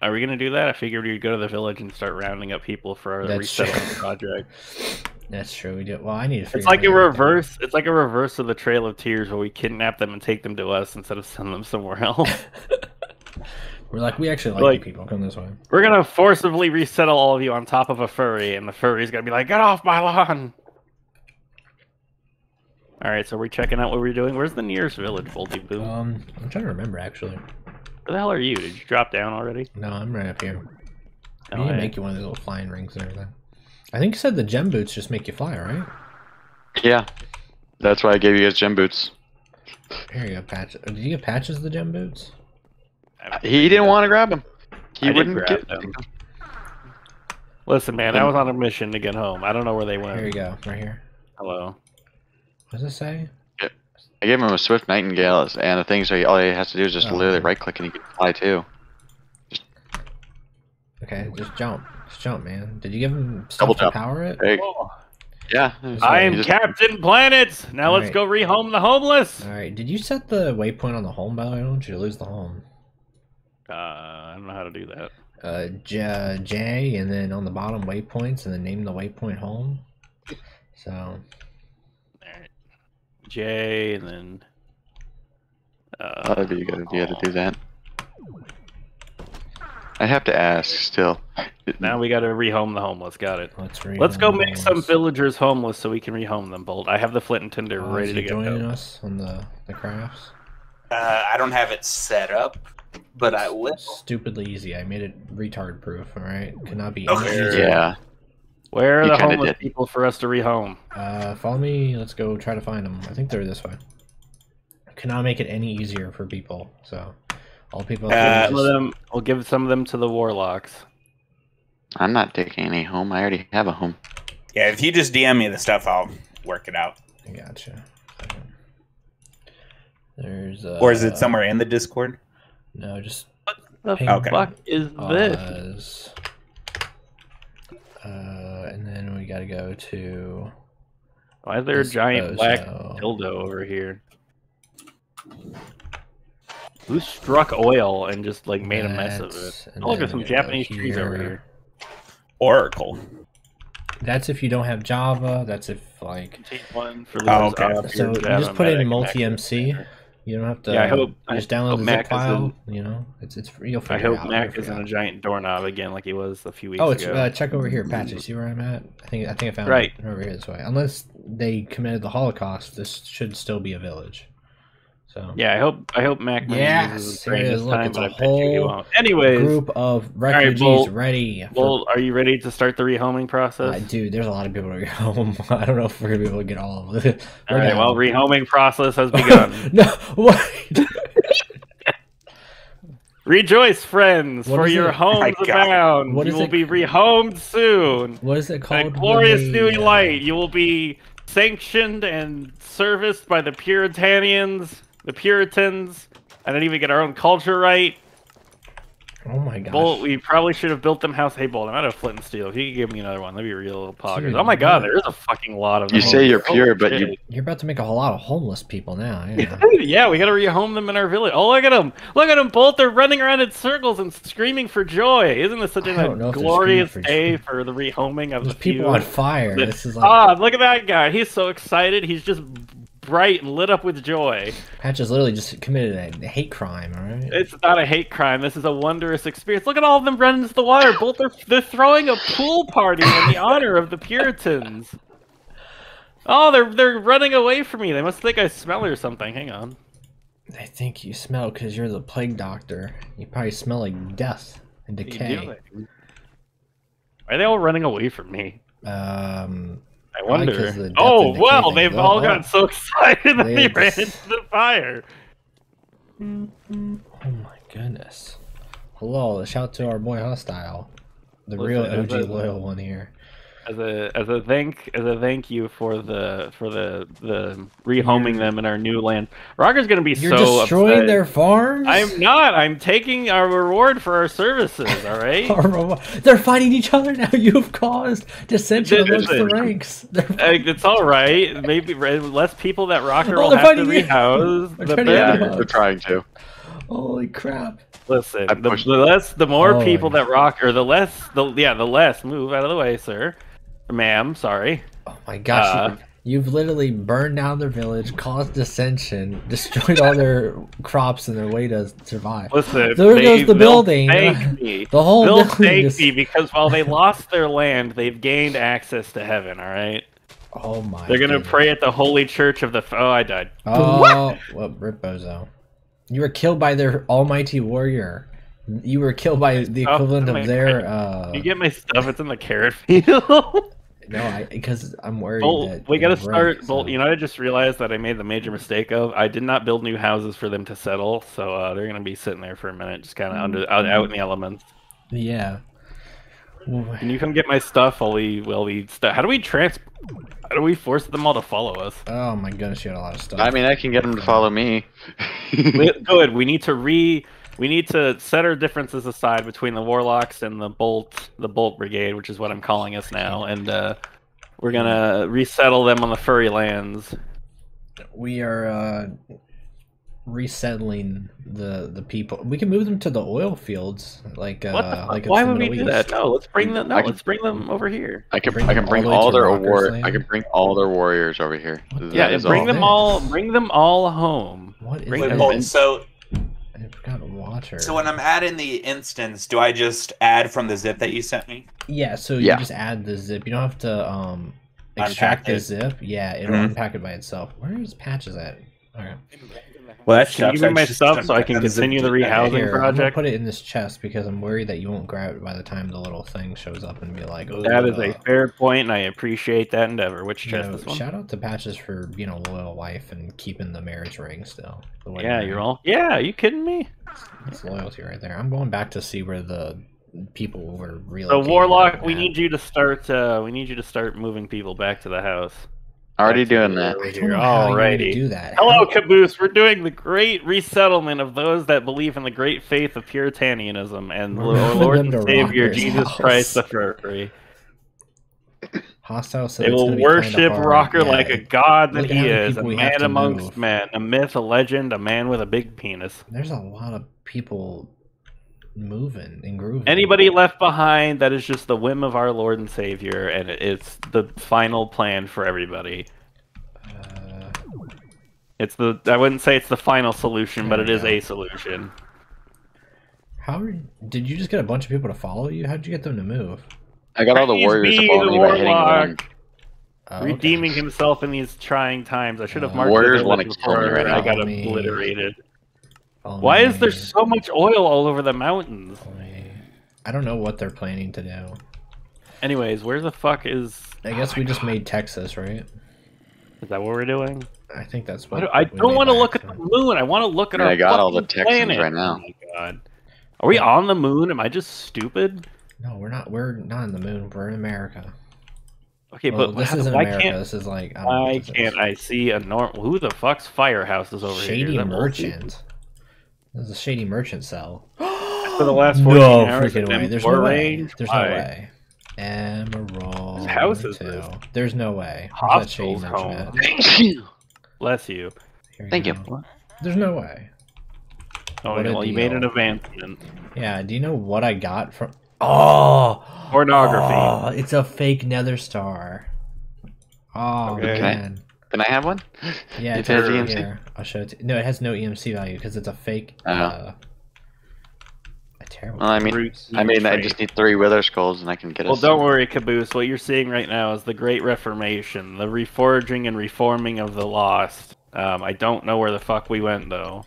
Are we gonna do that? I figured we'd go to the village and start rounding up people for our That's resettlement project. <laughs> That's true. We do. Well, I need to. Figure It's like a everything. reverse. It's like a reverse of the Trail of Tears, where we kidnap them and take them to us instead of send them somewhere <laughs> else. <laughs> We're like, we actually like, Like- people. Come this way. We're gonna forcibly resettle all of you on top of a furry, and the furry's gonna be like, "Get off my lawn!" All right, so we're checking out what we're doing. Where's the nearest village, Bolty Boom? Um, I'm trying to remember actually. Where the hell are you? Did you drop down already? No, I'm right up here. No, we need to I- make you one of those little flying rings and everything. I think you said the gem boots just make you fly, right? Yeah. That's why I gave you guys gem boots. Here you go, patch. Did you get patches of the gem boots? He didn't want to grab them. He I wouldn't grab get them. Listen, man, I was on a mission to get home. I don't know where they went. Here you go, right here. Hello. What does it say? I gave him a swift nightingale and the thing, so he, all he has to do is just Oh. literally right click and he can fly too. Okay, just jump. Just jump, man. Did you give him Double to jump. power it? Hey, Oh, yeah. I am just- Captain Planet. Now let's Alright. go rehome the homeless. All right. Did you set the waypoint on the home? By the way, I don't want you to lose the home. Uh, I don't know how to do that. Uh, J, J, and then on the bottom waypoints, and then name the waypoint home. So Alright. J and then. Uh, Oh, that'd be a good idea to do that. I have to ask still. now we got to rehome the homeless. Got it. let's read. Let's go make some villagers homeless so we can rehome them. Bolt. I have the flint and tinder Oh, ready is to he go. joining us on the the crafts. Uh, I don't have it set up, but I will. Stupidly easy. I made it retard proof. All right, could not be Okay. any easier. Yeah. Where are You the homeless did. people for us to rehome? Uh, follow me. Let's go try to find them. I think they're this way. Cannot make it any easier for people. So, all people. have to Some do of is them, we'll give some of them to the warlocks. I'm not taking any home. I already have a home. Yeah, if you just DM me the stuff, I'll work it out. just- Gotcha. There's. Uh, Or is it somewhere in the Discord? No, just What The Okay. fuck is this? Uh, and then we gotta go to. Why is there a giant black dildo over here? Who struck oil and just like made a mess of it? Oh, look at some we gotta Japanese trees over here. Oracle. That's if you don't have Java. That's if like. Take one for Oh, okay. So you just put in Medic, MultiMC. Center. You don't have to. Yeah, I hope- just I download hope the Mac file. You know, it's it's you'll I hope out. Mac isn't it a giant doorknob again like he was a few weeks Oh, it's ago. uh, check over here, Patch. You see where I'm at? I think I think I found Right. it over here this way. Unless they committed the Holocaust, this should still be a village. So yeah, I hope I hope Mac Money Yes, uses it this Look, time, it's but a I bet you whole won't. Anyways, group of right, refugees well- ready. For, well, are you ready to start the rehoming process? uh, dude, there's a lot of people to go home. <laughs> I don't know if we're gonna be able to get all of it. All We're down. well, rehoming process has <laughs> begun. no, wait. <laughs> Rejoice, friends, What for your it? homes My abound. What you is will it? be rehomed soon. what is it called? when glorious they, new uh, light. You will be sanctioned and serviced by the Puritanians, the Puritans. I didn't even get our own culture right. Oh my god! Bolt, we probably should have built them house. Hey, Bolt, I'm out of flint and steel. If you could give me another one, that'd be real poggers. Dude, oh my god, what? there is a fucking lot of You say you're Holy pure, but you shit. You're about to make a whole lot of homeless people now. Yeah. <laughs> yeah, we gotta rehome them in our village. Oh, look at them! Look at them both! They're running around in circles and screaming for joy. Isn't this such I a don't know if they're glorious for day joy. <laughs> for the rehoming of There's the people few? on fire. This is like Ah, look at that guy! He's so excited. He's just bright and lit up with joy. Patch has literally just committed a hate crime. All right. It's not a hate crime. This is a wondrous experience. Look at all of them running into the water. <laughs> Both are they're throwing a pool party in the honor of the Puritans. Oh, they're they're running away from me. They must think I smell or something. Hang on. They think you smell because you're the plague doctor. You probably smell like death and What are you decay. Why are they all running away from me? Um, I wonder. wonder. 'cause the Oh well, thing. they've Oh, all oh. gotten so <laughs> excited that They they ran into the fire. oh my goodness. Hello, shout to our boy Hostile, the real OG loyal one here. As a as a thank as a thank you for the for the the rehoming them in our new land. Rocker's gonna be You're so destroying upset. their farms. I'm not. I'm taking our reward for our services. All <laughs> right. They're fighting each other now. <laughs> You've caused dissension amongst the ranks. <laughs> They're it's all right. Maybe less people that Rocker Oh, will they're have to fighting you. rehouse. They're The trying to yeah, get better. out. we're trying to. Holy crap! Listen, the, the less, the more Oh, people yeah. that rock, or the less, the yeah, the less. Move out of the way, sir, ma'am. Sorry. Oh my gosh! Uh, you, have literally burned down their village, caused dissension, <laughs> destroyed all their crops and their way to survive. Listen, There they, goes the building. <laughs> The whole They'll building is- me because while they lost their land, they've gained access to heaven. All right. Oh my! They're gonna goodness. pray at the holy church of the. Oh, I died. Oh, well, Rip Bozo. You were killed by their almighty warrior. You were killed by the Oh, equivalent my of their. Uh, you get my stuff. It's in the carrot field. <laughs> no, I because I'm worried Bolt, that we gotta start. so- Bolt, you know, I just realized that I made the major mistake of I did not build new houses for them to settle, so uh, they're gonna be sitting there for a minute, just kind of under out, out in the elements. Yeah. Well, Can you come get my stuff while we while we st- How do we trans? How do we force them all to follow us? Oh my goodness, you had a lot of stuff. I mean, I can get them to follow me. We- <laughs> Good. We need to re. We need to set our differences aside between the warlocks and the bolt, the bolt brigade, which is what I'm calling us now, and uh, we're gonna resettle them on the furry lands. we are uh, resettling the the people. We can move them to the oil fields, like uh, What like Why would we do East. that? No, let's bring them. No, can- let's bring them over here. I can Bring I can all bring the way all their Rocker's war- Land? I can bring all their warriors over here. Yeah, bring all. them this? all. Bring them all home. What is Bring them that? Bolt, so I forgot water. so when I'm adding the instance, do I just add from the zip that you sent me? yeah, so Yeah. you just add the zip. You don't have to um Unpack extract the it. zip. Yeah, it'll Mhm. unpack it by itself. Where is patches at? Okay. Well, that's Can you give me my stuff so I can continue the rehousing Here, I'm project? put it in this chest because I'm worried that you won't grab it by the time the little thing shows up and be like, oh, That is a fair point, and I appreciate that endeavor. Which chest? this one? shout out to Patches for being a loyal wife and keeping the marriage ring still. The wedding Yeah, ring. you're all. Yeah, are you kidding me? That's loyalty right there. I'm going back to see where the people were really. So Warlock, we need you to start. Uh, we need you to start moving people back to the house. Already Back doing that. over I don't here. know how you're gonna Alrighty. do that. Hello, Caboose. We're doing the great resettlement of those that believe in the great faith of Puritanianism and We're Lord, Lord and Savior Jesus house. Christ the Furry. Hostile. said They will gonna kinda worship. Rocker Yeah. like a god that Look he is, a people we have man amongst move. men, a myth, a legend, a man with a big penis. There's a lot of people moving and grooving. Anybody left behind, that is just the whim of our Lord and Savior, and it's the final plan for everybody. Uh, It's the I wouldn't say it's the final solution, but There it we is go. a solution. how did you just get a bunch of people to follow you? How'd you get them to move? I got all the Praise warriors to follow the me by hitting warlock. one. Oh, okay. Redeeming himself in these trying times. I should have Uh, marked Warriors wanna kill me before right I got me. obliterated. Follow Why is there so much oil all over the mountains? Oh, I don't know what they're planning to do. Anyways, where the fuck is? I guess we just made Texas, right? Is that what we're doing? I think that's I what. don't, I don't want to look at the moon. I want to look at Yeah, our. I got all the fucking Texans planet. right now. Oh my god. Are we on the moon? Am I just stupid? No, we're not. We're not in the moon. We're in America. Okay, Well, but this how- isn't why America. can't This is like. I why what this is. can't I see a normal? Who the fuck's firehouse is over Shady here? That will- merchant. There's a shady merchant cell. <gasps> For the last 14 no hours freaking way. There's M4 no way. There's Why? no way. Emerald. Whose house is this? There's no way. Where's that shady merchant home. Thank you. Bless you. Here we Thank you. go. There's no way. Oh, What well, you made an advancement. Yeah. Do you know what I got from? Oh. Pornography. Oh, it's a fake Nether star. Oh Okay. man. Can I have one? Yeah, It it's has EMC? here. I'll show it. To No, it has no EMC value because it's a fake. Oh. Uh, a terrible. Well, I mean, Roots I mean, I just need three wither skulls and I can get it. Well, us. don't some- worry, Caboose. What you're seeing right now is the Great Reformation, the reforging and reforming of the lost. Um, I don't know where the fuck we went though.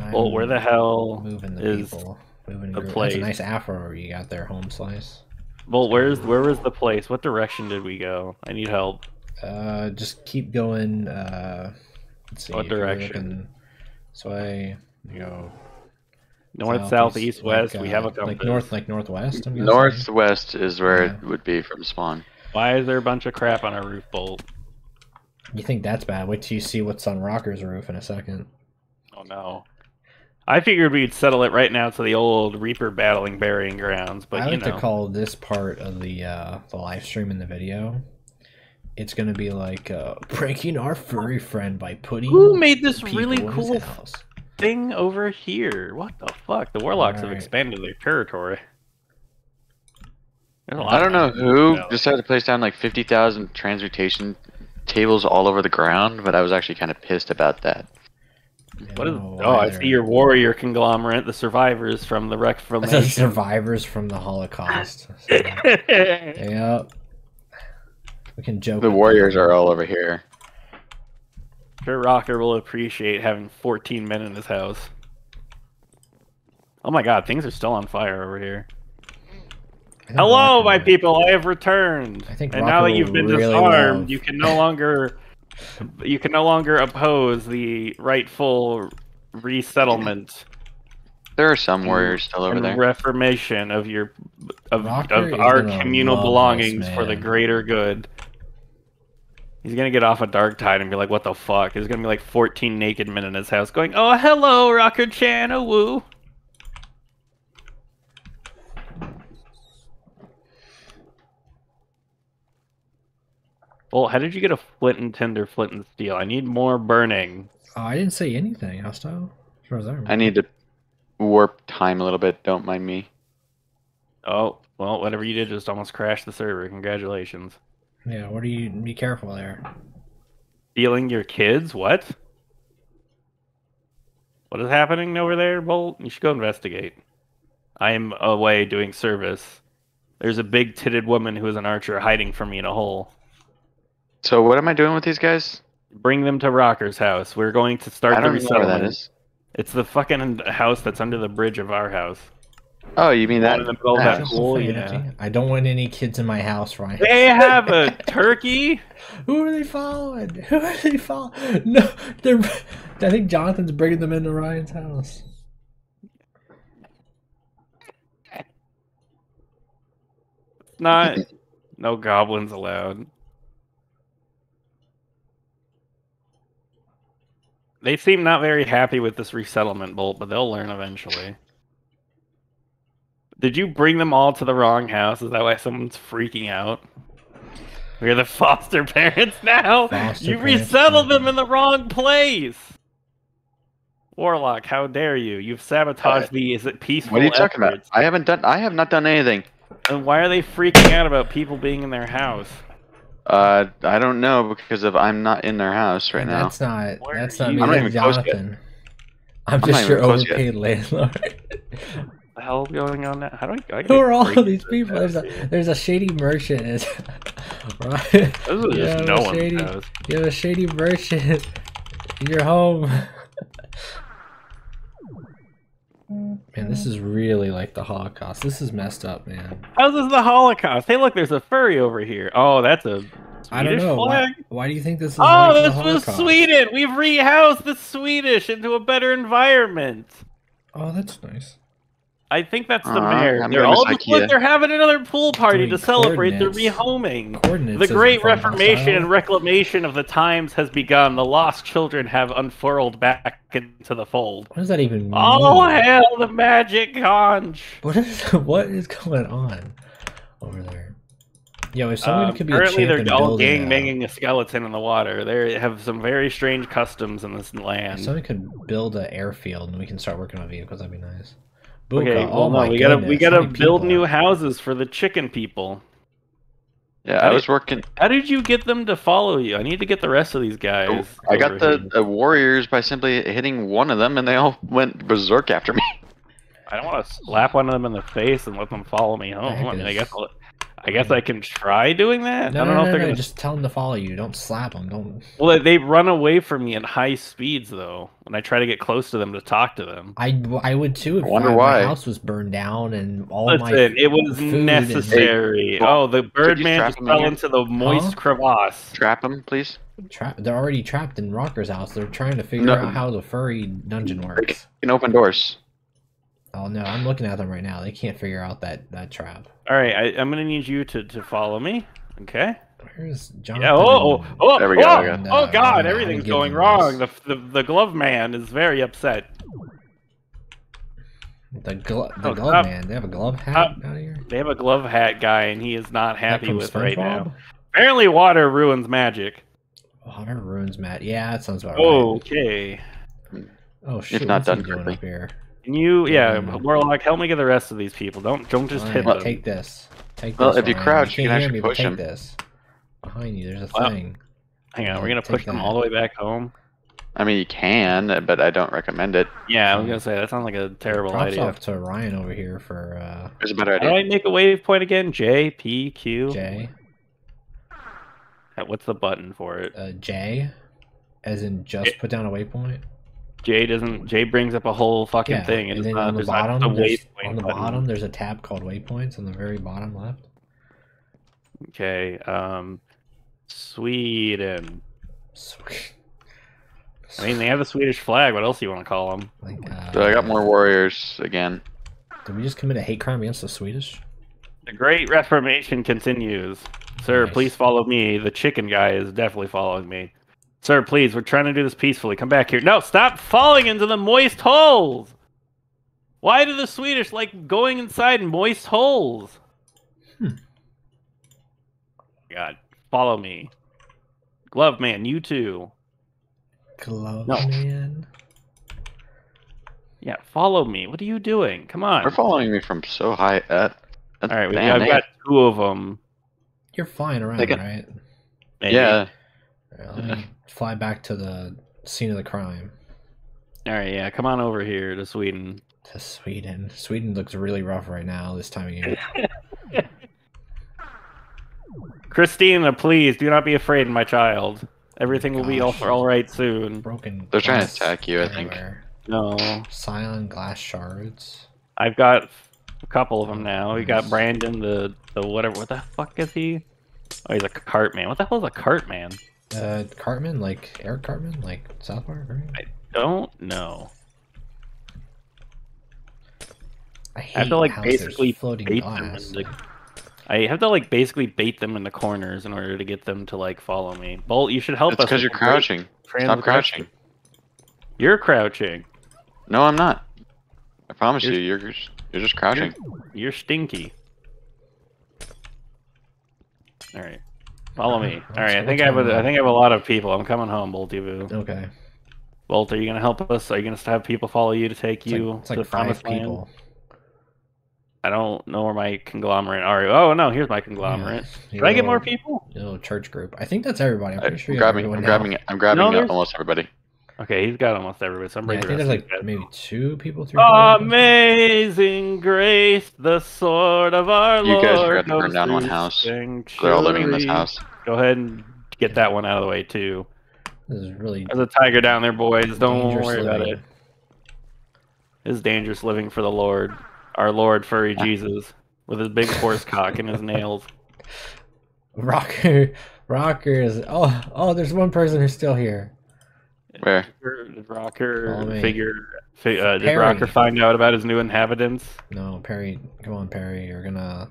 I'm Well, where the hell moving the is people? Moving the the That's place? a nice afro you got there, home slice. Well, where's where was the place? What direction did we go? I need help. Uh, just keep going. Uh, let's see. What direction? looking This way. You go North, south, east, west. like, we have a uh, compass. like north, like northwest. I'm guessing. Northwest is where Yeah. it would be from spawn. Why is there a bunch of crap on our roof bolt? You think that's bad? Wait till you see what's on Rocker's roof in a second. Oh no. I figured we'd settle it right now to the old Reaper battling burying grounds, but I you like know. to call this part of the uh, the live stream in the video. It's gonna be like uh, <laughs> pranking our furry friend by putting Who made this really cool house. thing over here? What the fuck? The warlocks have expanded their territory. There's a lot I don't know who Yeah. decided to place down like 50,000 transmutation tables all over the ground, but I was actually kind of pissed about that. What is? Oh, I see your warrior conglomerate, the survivors from the wreck <laughs> from the survivors from the Holocaust. So, <laughs> yep. We can joke. The warriors them. are all over here. sure, Rocker will appreciate having 14 men in his house. Oh my God, things are still on fire over here. Hello, Rocker my would- people. I have returned. I think and now that you've been really disarmed, love- you can no longer you can no longer oppose the rightful resettlement There are some warriors still over and there. reformation of your of, Rocker of our communal belongings this, for the greater good. He's gonna get off a dark tide and be like, "What the fuck?" There's gonna be like 14 naked men in his house going, "Oh, hello, Rocker Chan, oh woo." Well, how did you get a flint and tinder, flint and steel? I need more burning. Oh, I didn't say anything hostile. As far as I remember. I need to warp time a little bit. Don't mind me. Oh, well, whatever you did just almost crashed the server. Congratulations. Yeah. What do you? Be careful there. Stealing your kids? What? What is happening over there, Bolt? You should go investigate. I am away doing service. There's a big titted woman who is an archer hiding from me in a hole. So what am I doing with these guys? Bring them to Rocker's house. We're going to start I the don't even know where that resettlement. is. It's the fucking house that's under the bridge of our house. Oh, you mean that? in the middle of that that pool, yeah. I don't want any kids in my house, Ryan. They have a turkey. <laughs> Who are they following? Who are they following? No, they're. I think Jonathan's bringing them into Ryan's house. Not no goblins allowed. They seem not very happy with this resettlement bolt, but they'll learn eventually. Did you bring them all to the wrong house? Is that why someone's freaking out? We're the <laughs> foster parents now. Foster you parents, resettled them in the wrong place. Warlock, how dare you? You've sabotaged Uh, the is it peaceful What are you talking about? I haven't done. I have not done anything. And why are they freaking out about people being in their house? Uh, I don't know because of I'm not in their house right now. That's not. Where That's not me. I'm not That's even close yet. Jonathan. I'm not just even your close yet. overpaid landlord. <laughs> The hell going on now? How do I? I Who are all of these people? There's a there's a shady merchant. Is <laughs> right. This is You just no a one's shady, house. you have a shady merchant in your home. <laughs> Man, this is really like the Holocaust. This is messed up, man. How's this the Holocaust? Hey, look, there's a furry over here. Oh, that's a I don't Swedish know. Why, flag. why do you think this is Oh, like this was Sweden. We've rehoused the Swedish into a better environment. Oh, that's nice. I think that's the Aw, mayor. I'm They're all miss just look, IKEA. they're having another pool party Doing to celebrate the rehoming. Coordinates. The great reformation and reclamation of the times has begun. The lost children have unfurled back into the fold. What does that even mean? Oh hell, the magic conch! What is <laughs> what is going on over there? Yo, if someone Um, could be a apparently, champion they're all building gang banging a skeleton in the water. They have some very strange customs in this If land. someone could build an airfield and we can start working on vehicles, that'd be nice. Okay, Buka, well, oh no, my we gotta goodness, we gotta build people? new houses for the chicken people. Yeah, How I did- was working. How did you get them to follow you? I need to get the rest of these guys. Oh, I got the, the warriors by simply hitting one of them, and they all <laughs> went berserk after me. I don't want to slap one of them in the face and let them follow me home. heck I, mean, I guess I'll, I guess I can try doing that. No, I don't no, know no, if they're no, gonna. just tell them to follow you. Don't slap them. Don't. Well, they run away from me at high speeds though, when I try to get close to them to talk to them. I, I would too if I wonder my, why. my house was burned down and all my. Listen, it was food and- necessary. Hey, oh, the you Birdman just him in fell into the moist Huh? crevasse. Trap them, please. Tra- they're already trapped in Rocker's house. They're trying to figure No. out how the furry dungeon They works. can open doors. Oh no, I'm looking at them right now. They can't figure out that that trap. All right, I, I'm gonna need you to, to follow me. Okay. Where's Jonathan? Yeah. Oh, oh, oh, There we go, oh, there we go. oh And, God! Ryan, Everything's give going wrong. The, this. the the glove man is very upset. The, glo- the Oh, glove uh, man. They have a glove hat uh, out here. They have a glove hat guy, and he is not happy from with right now. Apparently, water ruins magic. Water ruins Matt. Yeah, that sounds about right. Okay. Oh shit! It's not what's he done doing up here? Can you, yeah, Mm. Warlock, help me get the rest of these people. Don't don't just hit Ryan, them. take this. Take this. Well, this. if you Ryan. crouch, you can't can actually me, but push take him. this. Behind you, there's a Well, thing. Hang on, we're gonna Take push them all the way back home. I mean, you can, but I don't recommend it. Yeah, I was gonna say that sounds like a terrible Props idea. off to Ryan over here for uh, There's a better How do. I make a wave point again? J P Q. J. Uh, What's the button for it? Uh, J, as in just J- put down a waypoint. J doesn't. J brings up a whole fucking Yeah, thing, and then not- on the there's not bottom, a there's, on the button. bottom, there's a tab called waypoints on the very bottom left. Okay. Um, Sweden. Sweet. I mean, they have the Swedish flag. What else do you want to call them? Like, uh, So I got more warriors again. Did we just commit a hate crime against the Swedish? The Great Reformation continues. Sir, Nice. please follow me. The chicken guy is definitely following me. Sir, please, we're trying to do this peacefully. Come back here. No, stop falling into the moist holes. Why do the Swedish like going inside moist holes? Hmm. God, follow me. Glove man, you too. Glove No. man. Yeah, follow me. What are you doing? Come on. They're following me from so high up. All right, we, I've got two of them. You're flying around, They got- right? Yeah, Alright, let fly back to the scene of the crime. All right, yeah, come on over here to Sweden. To Sweden. Sweden looks really rough right now this time of year. <laughs> Christina, please do not be afraid, my child. Everything will be all, Gosh. all right soon. Broken. They're trying to attack you, I think. No, Silent glass shards. I've got a couple of them now. We got Brandon, the the whatever. What the fuck is he? Oh, he's a cart man. What the hell is a cart man? Uh, Cartman, like Eric Cartman, like South Park, right? I don't know. I hate I have to like basically floating bait them glass. in the. I have to like basically bait them in the corners in order to get them to like follow me. Bolt, you should help It's us. because you're crouching. Stop crouching. You're crouching. No, I'm not. I promise You're- you, you're you're just crouching. You're stinky. All right, follow me. What's- All right, I think I have going a, I think I have a lot of people. I'm coming home, Bolty Boo. Okay. Bolt, are you gonna help us? Are you gonna have people follow you to take It's you like, it's to like the promised five land? people. I don't know where my conglomerate are. Oh no, here's my conglomerate. Yeah, Did I get more people? Little church group. I think that's everybody. I'm pretty sure I'm you have grabbing, I'm now. grabbing. I'm grabbing No, almost everybody. Okay, he's got almost everybody. So I'm Yeah, I think there's like of you maybe two people, three. people. Amazing grace, the sword of our You Lord. guys forgot to burn down one through house. They're all living in this house. Go ahead and get that one out of the way too. This is really There's a tiger down there, boys. Don't dangerous worry about it. It's dangerous living for the Lord, our Lord furry. Jesus, with his big horse cock and his nails. <laughs> Rocker, rockers. Oh, oh, there's one person who's still here. Where? Did Rocker figure? Fi- uh, did Rocker find out about his new inhabitants? No, Perry. Come on, Perry. You're gonna,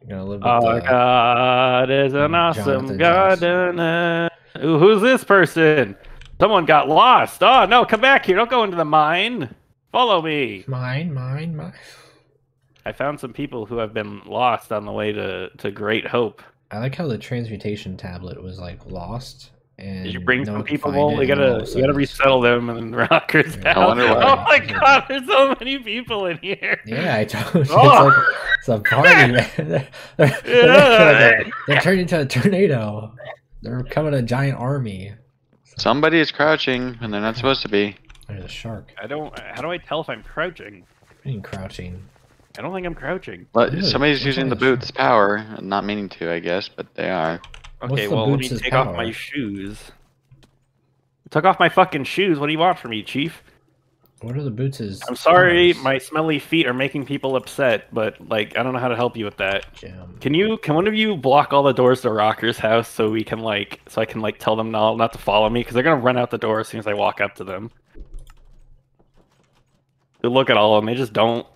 you're gonna live with Our the. God is an awesome Jonathan God. and, uh, Ooh, who's this person? Someone got lost. Oh no, come back here! Don't go into the mine. Follow me. Mine, mine, mine. I found some people who have been lost on the way to to Great Hope. I like how the transmutation tablet was like lost. And Did you bring no some people? find Well, it, you gotta of a you sudden gotta resettle them in <laughs> Rocker's Yeah, house. I wonder why. Oh my God! There's so many people in here. Yeah, I told you. Oh. It's like it's a party, <laughs> man. <laughs> They're, they're, they're, like a- they're turned into a tornado. They're coming a giant army. Somebody is crouching, and they're not supposed to be. There's a shark. I don't. How do I tell if I'm crouching? Being crouching. I don't think I'm crouching. But Really? somebody's using the the boots power, not meaning to, I guess, but they are. Okay, well, let me take off my shoes. Took off my fucking shoes. What do you want from me, Chief? What are the boots? Is I'm sorry, powers? my smelly feet are making people upset, but like I don't know how to help you with that. gem. Can you? Can one of you block all the doors to Rocker's house so we can like, so I can like tell them not not to follow me because they're gonna run out the door as soon as I walk up to them. Good look at all of them. They just don't.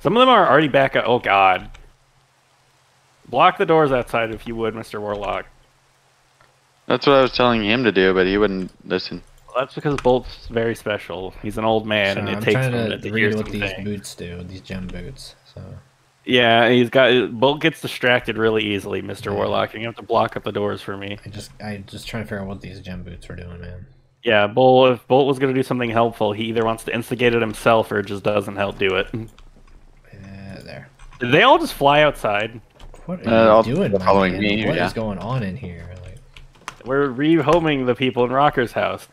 Some of them are already back. At, oh God. Block the doors outside if you would, Mr. Warlock. That's what I was telling him to do, but he wouldn't listen. Well, that's because Bolt's very special. He's an old man, So and it I'm takes trying him a minute to to hear read what these something. boots do. These gem boots. So Yeah, he's got Bolt gets distracted really easily, Mr. Yeah. Warlock. and You have to block up the doors for me. I just, I just trying to figure out what these gem boots were doing, man. Yeah, Bolt. If Bolt was gonna do something helpful, he either wants to instigate it himself or just doesn't help do it. Uh, there. Did they all just fly outside? What Uh, are all you doing, following man? me, What is yeah. going on in here? Like, We're rehoming the people in Rocker's house.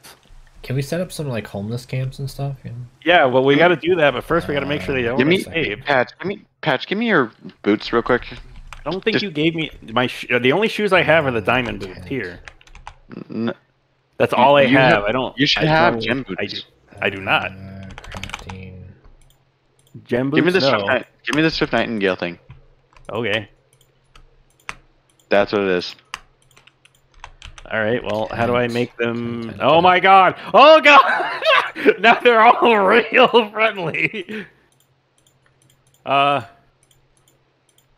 can we set up some like homeless camps and stuff? You know? Yeah, well, we got to do that, but first we got to make sure they don't Give me, escape. Patch. Give me, Patch. Give me your boots real quick. I don't think just- you gave me my. Sh- the only shoes I have are the diamond boots here. N- That's all I have. have- I don't. you should I have don't- gem I boots. do. I do not. Uh, crafting. Gem boots. Give me the no. Swift Night- Give me the Swift Nightingale thing. Okay. That's what it is. All right. Well, how do I make them? Oh my God! Oh God! <laughs> now they're all <laughs> real friendly. Uh.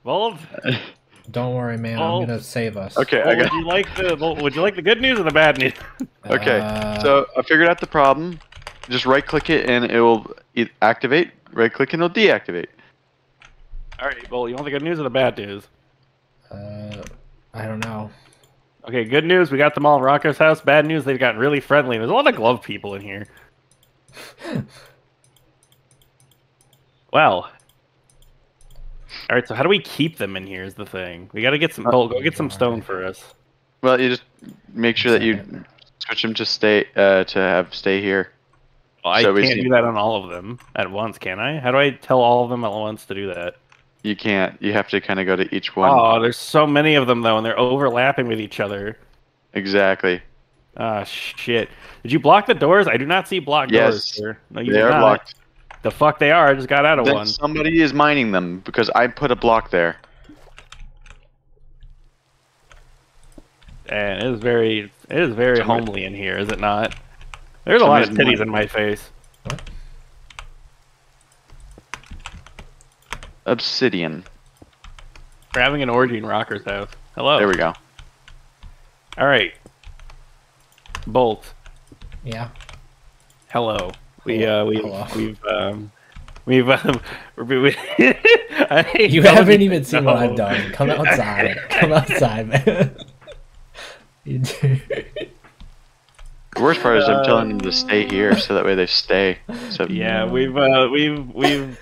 Bold. <laughs> Don't worry, man. I'm gonna save us. Okay, I got. would you like the? Bold, would you like the good news or the bad news? Okay, Uh, So I figured out the problem. Just right click it and it will activate. Right click and it'll deactivate. All right. Well, you want the good news or the bad news? Uh, I don't know. Okay. Good news. We got them all in Rocker's house. Bad news. They've gotten really friendly. There's a lot of glove people in here. <laughs> Wow. All right. So how do we keep them in here? Is the thing. We got to get some. Oh, go get some stone for us. Well, you just make sure that you switch them to stay uh, to have stay here. Well, I So we can't see- do that on all of them at once, can I? How do I tell all of them at once to do that? You can't. You have to kind of go to each one. Oh, there's so many of them though, and they're overlapping with each other. Exactly. Ah, shit. Did you block the doors? I do not see blocked Yes. doors here. No, you they are not. blocked. The fuck they are. I just got out of Then one. somebody is mining them because I put a block there. And it is very, it is very Somebody- homely in here, is it not? There's a lot of Somebody's titties in my face. Obsidian. We're having an orgy in Rocker's house. Hello. There we go. All right. Bolt. Yeah. Hello. We uh we've Hello. we've um we've um <laughs> we, we, <laughs> I hate You haven't you even seen what I've done. Come outside. <laughs> Come outside, man. You do- The worst part is I'm telling them to stay here so that way they stay. So Yeah, we've uh we've we've ac-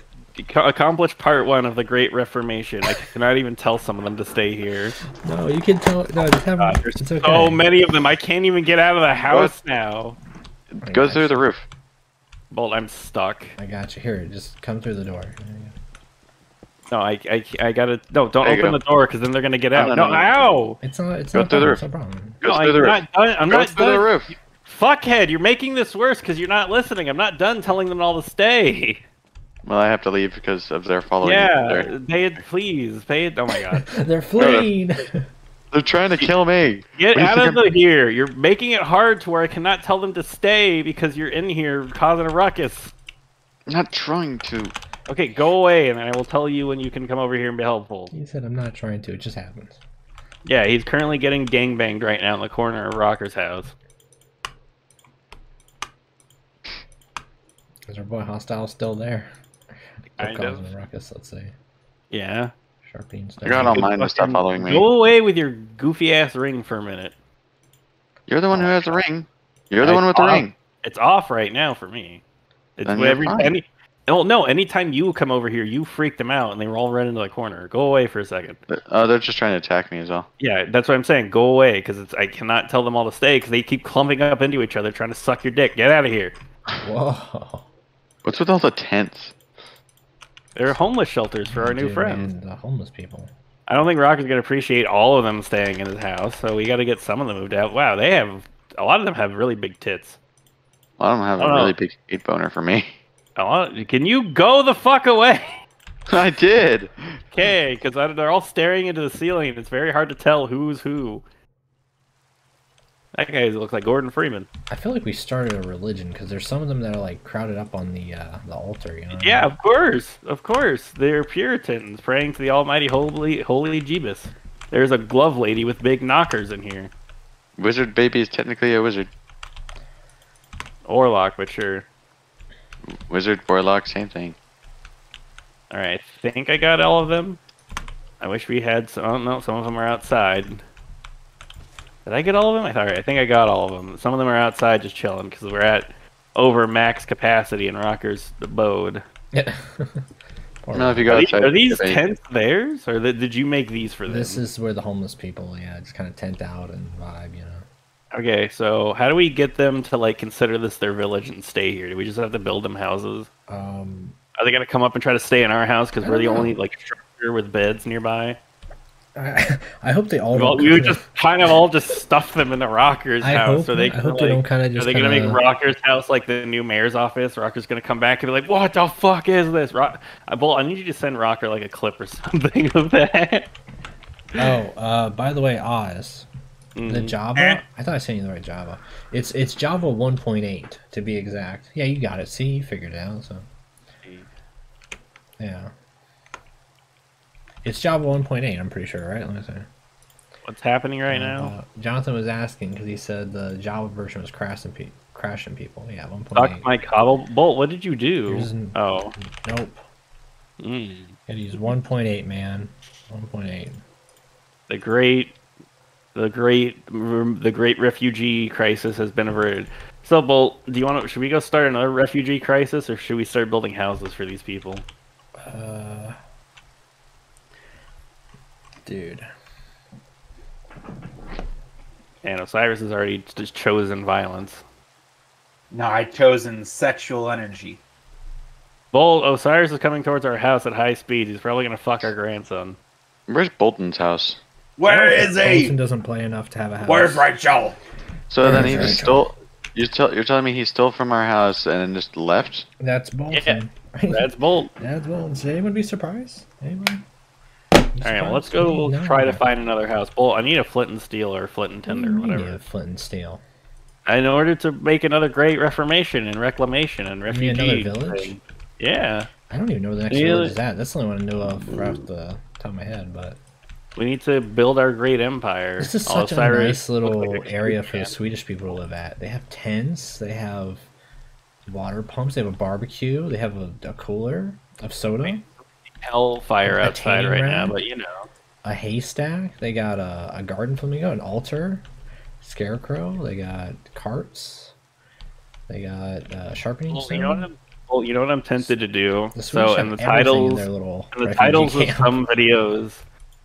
accomplished part one of the Great Reformation. I cannot even tell some of them to stay here. no, you can tell. No, just have. God, there's it's okay. so many of them. I can't even get out of the house now. I go got through you. the roof. Bolt, I'm stuck. I got you. Here, just come through the door. There you go. No, I, I, I gotta. No, don't There open go. the door because then they're gonna get out. no, No, no, no. ow! It's not. It's Go not through the roof. problem. It's no problem. Go no, through I'm the roof. not done. I'm Go not through done. the roof. Fuckhead, you're making this worse because you're not listening. I'm not done telling them all to stay. <laughs> Well, I have to leave because of their following. yeah, They're, pay it, please. Pay it. Oh my god. <laughs> They're fleeing. <laughs> they're trying to kill me. Get What do you out of the here. You're making it hard to where I cannot tell them to stay because you're in here causing a ruckus. I'm not trying to. Okay, go away, and then I will tell you when you can come over here and be helpful. he said, "I'm not trying to. It just happens." Yeah, he's currently getting gangbanged right now in the corner of Rocker's house. Is our boy hostile still there? They're Kind of. a ruckus. Let's see. Yeah. Sharpie's I got all mine to stop Fucking following me. Go away with your goofy ass ring for a minute. You're the one who oh, has the ring. You're the I one with the thought- ring. It's off right now for me. It's Then you're every fine. any. No, no. Anytime you come over here, you freak them out, and they all run into the corner. Go away for a second. Uh, oh, they're just trying to attack me as well. Yeah, that's what I'm saying. Go away, because it's I cannot tell them all to stay because they keep clumping up into each other, trying to suck your dick. Get out of here. Whoa. What's with all the tents? They're homeless shelters for our new Dude, friends. man, the homeless people. I don't think Rock is gonna appreciate all of them staying in his house, so we got to get some of them moved out. Wow, they have a lot of them have really big tits. Well, I don't have Oh, a no. really big hate boner for me. A lot, can you go the fuck away? <laughs> I did. Okay, because they're all staring into the ceiling. It's very hard to tell who's who. That guy looks like Gordon Freeman. I feel like we started a religion because there's some of them that are like crowded up on the uh, the altar. You know. what I Yeah, mean? of course, of course. They're Puritans praying to the Almighty Holy Holy Jeebus. There's a glove lady with big knockers in here. Wizard baby is technically a wizard. Orlock, but sure. Wizard, warlock, same thing. All right, I think I got all of them. I wish we had some. Oh no, some of them are outside. Did I get all of them? I thought I think I got all of them. Some of them are outside just chilling because we're at over max capacity in Rocker's abode. Yeah. <laughs> Poor No, if you guy. go Are these, outside, are these debate. tents theirs, or th- did you make these for them? This is where the homeless people, yeah, just kind of tent out and vibe, you know. Okay, so how do we get them to like consider this their village and stay here? Do we just have to build them houses? Um, Are they gonna come up and try to stay in our house because we're the know. only like structure with beds nearby? I, <laughs> I hope they all. Well, don't we would just kind of all just stuff them in the Rockers I house, hope. so they I hope like. they don't kind of Are just. they gonna make Rocker's house like the new mayor's office? Rocker's gonna come back and be like, "What the fuck is this?" Rock, I, Bull, I need you to send Rocker like a clip or <laughs> something of that. Oh, uh, by the way, Oz, the Mhm. Java. I thought I sent you the right Java. It's it's Java 1.8 to be exact. Yeah, you got it. See, you figured it out. So. Yeah. It's Java 1.8. I'm pretty sure, right? Let me see. What's happening right now? Uh, Jonathan was asking because he said the Java version was crashing, pe- crashing people. Yeah, 1.8. Fuck my cobble bolt. What did you do? Isn't- Oh. Nope. Mm. Gotta use 1.8, man. 1.8. the great the great the great refugee crisis has been averted so bolt do you want to should we go start another refugee crisis or should we start building houses for these people Uh, dude. and osiris has already just chosen violence No, I chosen sexual energy. Bull Osiris is coming towards our house at high speed. He's probably gonna fuck our grandson. Where's Bolton's house? Where is he? Bolton he? doesn't play enough to have a house. Where's Rachel? So Yeah, then he very just stole. You tell, you're telling me he stole from our house and then just left? That's Bolton. That's Bolt. <laughs> That's Bolton. Should anyone be surprised? Anyone? All right, well, let's go No. try to find another house. Bolt, I need a flint and steel or flint and tinder, you whatever. Flint and steel. In order to make another great reformation and reclamation and refugee. another village? thing. Yeah, I don't even know where the next Yeah. village is at. That's the only one I know of right off the top of my head. But we need to build our great empire. this is All such a nice little like a area for the. Swedish people to live at. They have tents. They have water pumps. They have a barbecue. They have a, a cooler of soda. Hellfire A outside right now, but you know. A haystack. They got a, a garden flamingo, an altar, scarecrow. They got carts. They got uh, sharpening Well, stone. you know what I'm, well, you know what I'm tempted to do. The So, and the in titles, their little the titles of some videos,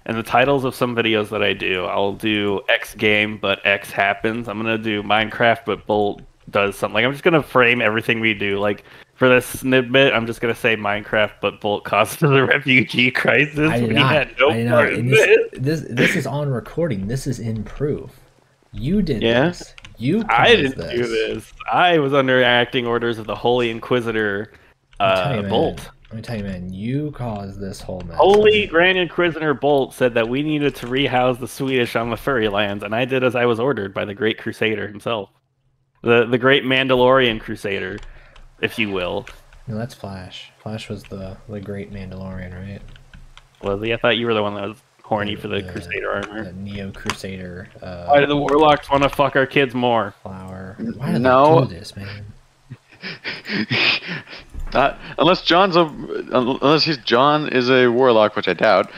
and the titles of some videos that I do, I'll do X game, but X happens. I'm gonna do Minecraft, but Bolt does something. Like I'm just gonna frame everything we do. Like for this snippet, I'm just gonna say Minecraft, but Bolt caused the <laughs> refugee crisis. I did We not. had no I did not. part in this. this, this this is on recording. This is in proof. You did Yeah? this. You I didn't do this. I was under acting orders of the Holy Inquisitor, uh, you, Bolt. Let me tell you, man. You caused this whole mess. Holy Grand Inquisitor Bolt said that we needed to rehouse the Swedish on the furry lands, and I did as I was ordered by the Great Crusader himself, the the Great Mandalorian Crusader, if you will. No, that's Flash. Flash was the the great Mandalorian, right? Was he? I thought you were the one that was horny for the The- Crusader armor. The Neo Crusader. Uh, Why do the Warlocks want to fuck our kids more? flower. Why do no. they do this, man? Not, <laughs> unless John's a, unless he's John is a warlock, which I doubt.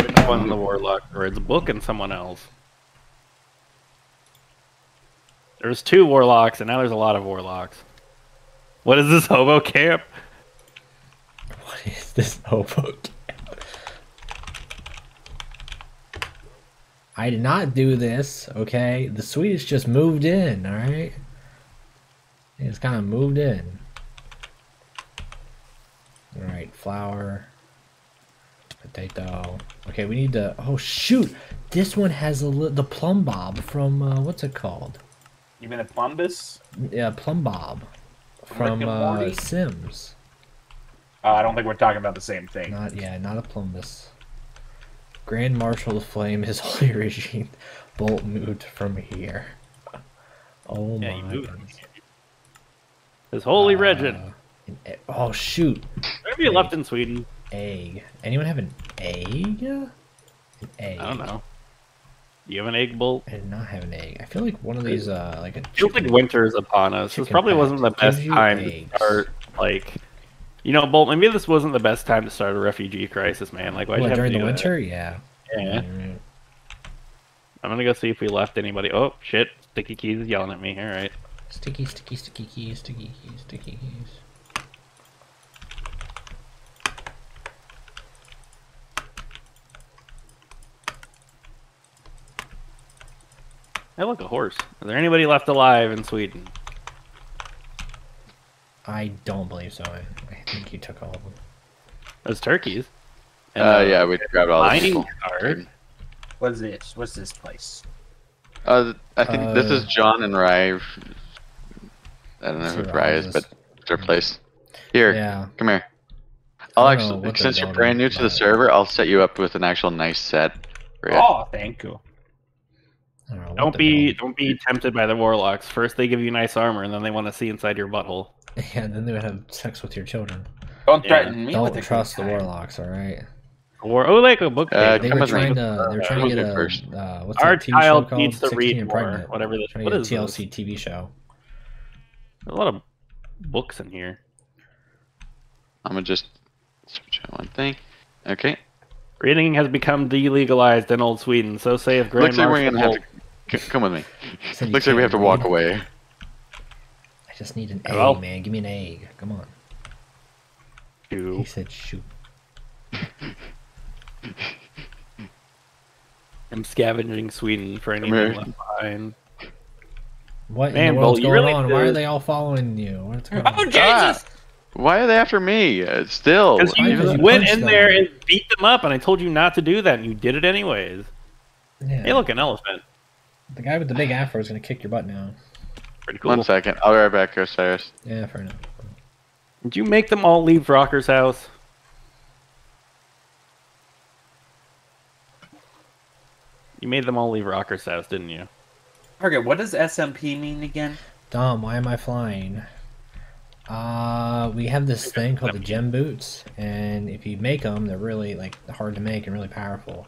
Which one's the Warlock, or it's Book and someone else? There's two Warlocks, and now there's a lot of Warlocks. What is this hobo camp? What is this hobo? camp? I did not do this, okay? The Swedish just moved in, alright? They just kind of moved in. Alright, flour. Potato. Okay, we need to... Oh, shoot! This one has a li- the plum bob from, uh, what's it called? You mean a plumbus? Yeah, plum bob. Rick From, and uh, Sims. Uh, I don't think we're talking about the same thing. Not yeah, not a plumbus. Grand Marshal of Flame, his <laughs> holy regime, Bolt moved from here. Oh Yeah, my moved. goodness. His holy Uh, regent. an e- oh shoot, Where have you left in Sweden? egg. Anyone have an egg? An egg. I don't know. Do you have an egg bolt? I did not have an egg. I feel like one of these, uh, like a feels like chicken- winter is upon us. This chicken probably wasn't the best time eggs. to start. Like, you know, Bolt. Maybe this wasn't the best time to start a refugee crisis, man. Like, why What, you have during the that? winter? Yeah. Yeah. Mm, I'm gonna go see if we left anybody. Oh shit! Sticky keys is yelling at me. All right. Sticky, sticky, sticky keys, sticky keys, sticky keys. Hey, look, a horse. Is there anybody left alive in Sweden? I don't believe so. I, I think you took all of them. Those turkeys. And, Uh, yeah, we grabbed all the mining people. card. What's this? What's this place? Uh, I think this is Uh, John and Rye. I don't know That's who what Rye is, but it's their place. Here, Yeah. come here. I'll I don't actually, since you're brand new to the server, I'll set you up with an actual nice set. For you. Oh, thank you. I don't know. Don't be building. don't be tempted by the warlocks. First they give you nice armor, and then they want to see inside your butthole. <laughs> Yeah, and then they would have sex with your children. Don't Yeah. threaten me Don't with trust the warlocks, all right? Or oh, like a book. Uh. They were trying to. They were trying to get a. first. Uh, what's Our that TV show child called? needs to 16 read and more, Pregnant. whatever this- Trying to get is a TLC this? TV show. There's a lot of books in here. I'm gonna just switch out one thing. Okay. Reading has become delegalized in old Sweden. So saith Grand Looks like we're Marshal gonna have to c- come with me. Said Looks like we have to walk away. I just need an egg, man. Give me an egg. Come on. He said, shoot. <laughs> I'm scavenging Sweden for anything here. left behind. What Man, in the world's going really on? Why are they all following you? What's going Oh, on? Jesus! Why are they after me? Uh, still. Because you you went in them. there and beat them up, and I told you not to do that, and you did it anyways. Yeah. Hey, look, an elephant. The guy with the big afro is gonna kick your butt now. Pretty cool. One second. I'll be right back, Osiris. Yeah, fair enough. Did you make them all leave Rocker's house? You made them all leave Rocker's house, didn't you? Target, what does SMP mean again? Dom, why am I flying? Uh, we have this thing called the gem boots, and if you make them, they're really like hard to make and really powerful.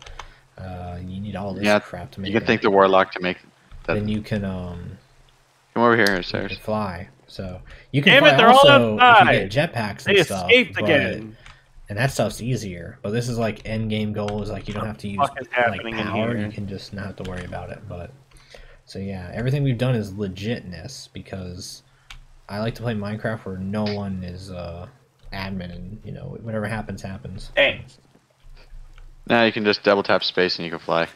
Uh, you need all this Yeah, crap to make. You can it. thank the warlock to make that. Then you can um Come over here, you Osiris. can fly. So you can Damn fly it, they're all also outside! if you get jetpacks and They stuff. escaped but- again. and that stuff's easier. But this is like end game goals. Like you don't have to use fuck like power. here? You can just not have to worry about it. But so yeah, everything we've done is legitness because I like to play Minecraft where no one is uh admin and you know whatever happens happens. Hey. Now you can just double tap space and you can fly.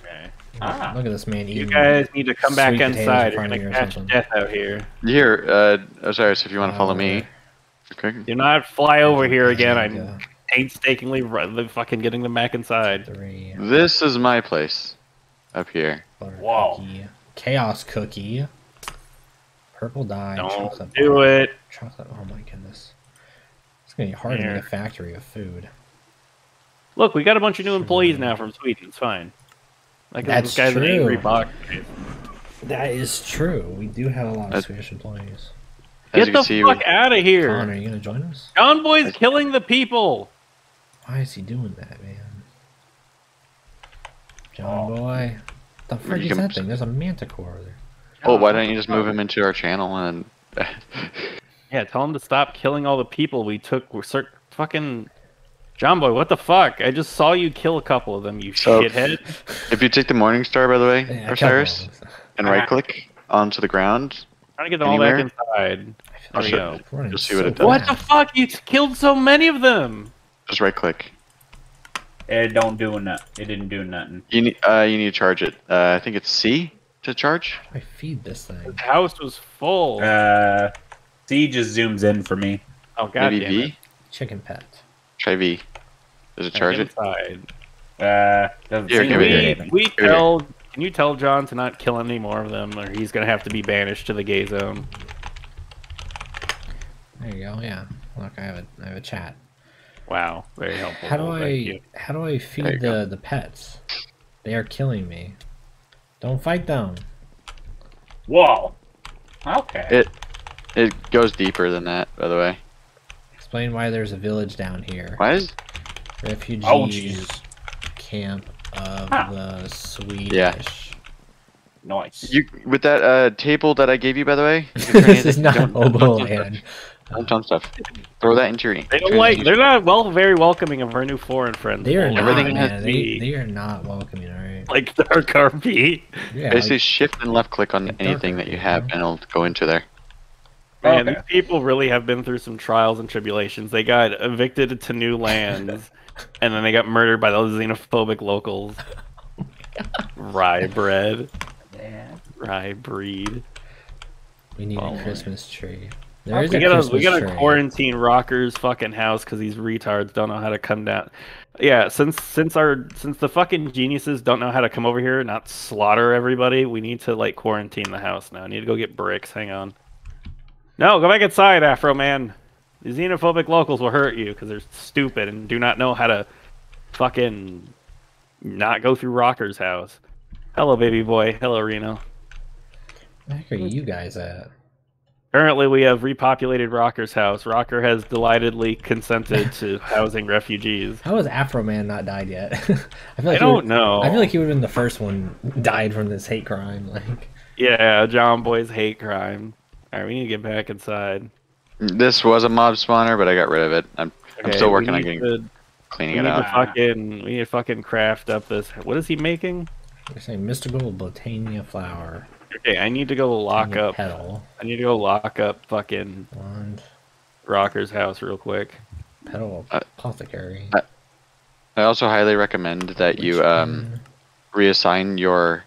Okay. Ah. Look at this man eating. You guys need to come back sweet potatoes in inside. You're front of gonna catch something. death out here. Here, uh, Osiris, if you want to follow Uh, me. Okay. Do not fly over here again. I'm uh, painstakingly fucking getting them back inside. Three. This is my place. Up here. Wow. Chaos cookie. Purple dye. Don't chocolate do bar. it. Chocolate. Oh my goodness. It's gonna be hard to Here. make a factory of food. Look, we got a bunch of new employees now from Sweden. It's fine. Like That's this guy's an angry true. box. That is true. We do have a lot of That's- Swedish employees. As Get the see, fuck we, out of here! Con, are you gonna join us? John Boy's killing the people. Why is he doing that, man? John oh. Boy. The frick is can- that thing? There's a manticore there. oh, why don't you just move him into our channel and? <laughs> Yeah, tell him to stop killing all the people we took. We're fucking John Boy. What the fuck? I just saw you kill a couple of them. You So- shithead. if you take the Morning Star, by the way, Yeah, a Osiris, couple of them. and right click onto the ground, trying to get them all back inside. I There we feel go. like we're running You'll see what it does. What the fuck? You killed so many of them. just right click. It don't do nothing. It didn't do nothing. You need, uh, you need to charge it. Uh, I think it's C to charge. How do I feed this thing? The house was full. Uh, C just zooms in for me. oh god Maybe damn V. it. Chicken pet. Try V. Does it charge it? inside. Uh, doesn't Here, seem give it. We, we here. tell. Can you tell John to not kill any more of them, or he's gonna have to be banished to the gay zone? There you go. Yeah. Look, I have a I have a chat. Wow, very helpful. How do Thank I you. how do I There you feed go. the the pets? They are killing me. Don't fight them. Whoa. Okay. It it goes deeper than that, by the way. Explain why there's a village down here. Why is Refugee Oh, Jesus. camp of Huh. the Swedish. Yeah. Nice. you with that uh, table that I gave you? By the way, <laughs> You can turn this it- is not don't- hobo don't- land. Don't dump stuff. Throw that into your. They don't like. They're not well, very welcoming of our new foreign friends. They are not, Everything has man. to They, they are not welcoming, alright? like Dark RP. Yeah, Basically, like, shift and left click on anything that you you have, know? and it'll go into there. Man, Okay. these people really have been through some trials and tribulations. They got evicted to new lands, <laughs> and then they got murdered by those xenophobic locals. Rye bread, Yeah. rye breed. we need following. a Christmas tree. There is We a gotta, Christmas we gotta tree. quarantine Rocker's fucking house because these retards don't know how to come down. Yeah, since since our since the fucking geniuses don't know how to come over here, not slaughter everybody, we need to like quarantine the house now. I need to go get bricks. Hang on. No, go back inside, Afro man. The xenophobic locals will hurt you because they're stupid and do not know how to fucking not go through Rocker's house. Hello, baby boy. Hello, Reno. Where the heck are you guys at? Currently, we have repopulated Rocker's house. Rocker has delightedly consented <laughs> to housing refugees. How has Afro Man not died yet? <laughs> I feel like he don't would- know. I feel like he would have been the first one died from this hate crime. Like, yeah, John Boy's hate crime. All right, we need to get back inside. This was a mob spawner, but I got rid of it. I'm I'm still working on getting to- cleaning we it need out. to fucking we need to fucking craft up this. What is he making? they're saying mystical Botania flower. Okay, I need to go lock Botania up. petal. I need to go lock up fucking Blonde Rocker's house real quick. petal Uh, apothecary. uh, I also highly recommend that you um reassign your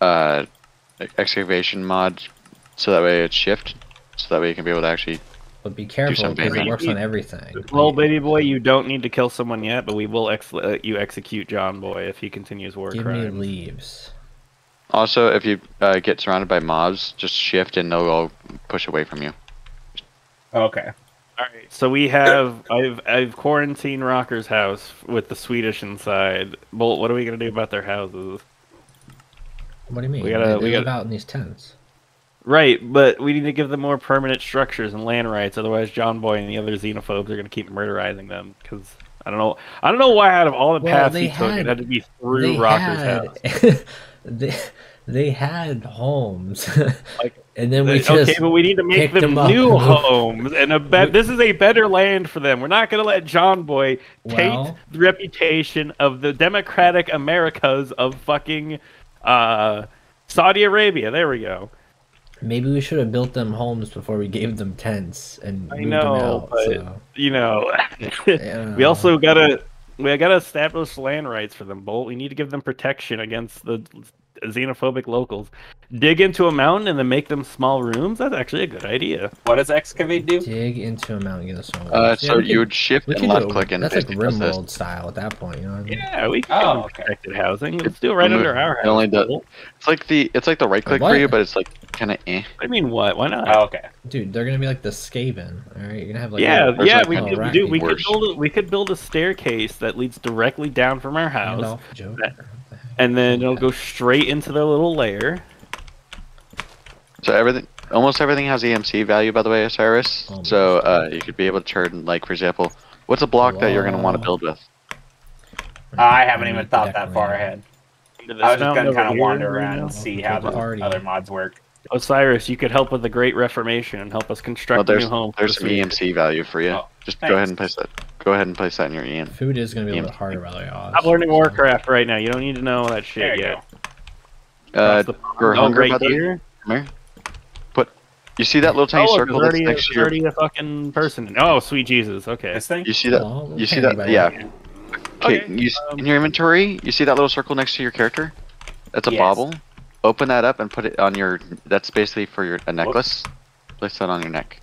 uh excavation mod so that way it's shift, so that way you can be able to actually But be careful some because it works on everything. Well, baby boy, you don't need to kill someone yet, but we will ex- let you execute John Boy if he continues war Give me leaves. Also, if you uh, get surrounded by mobs, just shift and they'll all push away from you. Okay. All right, so we have I've I've quarantined Rocker's house with the Swedish inside. Bolt, what are we gonna do about their houses? What do you mean? We gotta- they, we they live gotta- out in these tents. Right, but we need to give them more permanent structures and land rights. Otherwise, John Boy and the other xenophobes are going to keep murderizing them. Because I don't know, I don't know why out of all the Well, paths they he took, had- it had to be through they Rocker's had, house. <laughs> they, they had homes, Like, <laughs> and then we Uh, okay, but we need to make them them new homes and a bet. This is a better land for them. We're not going to let John Boy taint Well- the reputation of the democratic Americas of fucking uh, Saudi Arabia. There we go. Maybe we should have built them homes before we gave them tents and I moved know, them out. but- so, You know, <laughs> yeah. we also gotta we gotta establish land rights for them, Bolt. We need to give them protection against the xenophobic locals. Dig into a mountain and then make them small rooms. That's actually a good idea. What does excavate do? dig into a mountain, get us some. Uh, Yeah, so we you would shift we and could left do- click and That's like basically does this. Rimworld style at that point. You know what I mean? Yeah, we can Oh, give them okay. protected housing. Let's do it right Remove- under our house. it only does- It's like the it's like the right click for you, but it's like kind of eh. I mean, what? Why not? Oh, okay. Dude, they're gonna be like the Skaven. All right, you're gonna have like yeah, little- yeah, like we could right. do. We could build. A, we could build a staircase that leads directly down from our house, Gandalf, Joker. that- and then it'll go straight into their little lair. So everything, almost everything has EMC value, by the way, Osiris. Oh, so uh, you could be able to turn, like, for example, what's a block that you're going to want to build with? I haven't even thought that far ahead. I was just gonna kind of here, wander around and see how the party. other mods work. Osiris, you could help with the Great Reformation and help us Well, construct a new home. there's the some EMC value for you. Oh, Just go ahead and place that. Go ahead and place that in your EM. Food is gonna be a little harder, by the way. I'm learning Warcraft right now. You don't need to know that shit you yet. Uh, Across the- for oh, hunger, right by the way, here. come here. Put. You see that little tiny oh, circle that's next to your. already a fucking person. Oh, sweet Jesus. Okay. This thing? You see that? Well, You see that? but- Yeah. Okay. Okay, You, um, in your inventory, you see that little circle next to your character? That's a Yes. bauble. Open that up and put it on your. That's basically for your a necklace. Place that on your neck.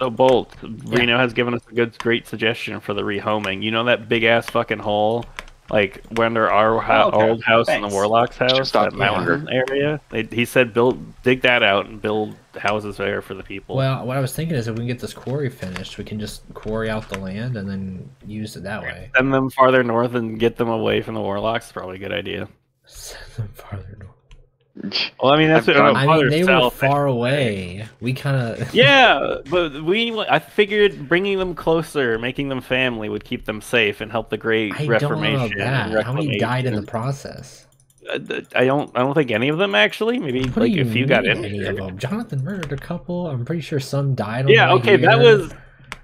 So Bolt, Reno has given us a good, great suggestion for the rehoming. You know that big ass fucking hole, like under our oh, ho- Oh, okay. old house and the Warlock's house, that the mountain area. He said, build, dig that out and build houses there for the people. Well, what I was thinking is if we can get this quarry finished, we can just quarry out the land and then use it that way. Send them farther north and get them away from the Warlocks. is Probably a good idea. Send them farther north. <laughs> Well, I mean that's I've what done- I farther mean, they were far away. We kind of. <laughs> Yeah, but we I figured bringing them closer, making them family, would keep them safe and help the Great I don't Reformation. know and that. How many died in the process? Uh, I don't. I don't think any of them actually. Maybe What like you if you got in. any of them? Jonathan murdered a couple. I'm pretty sure some died. On Yeah. the way Okay, that was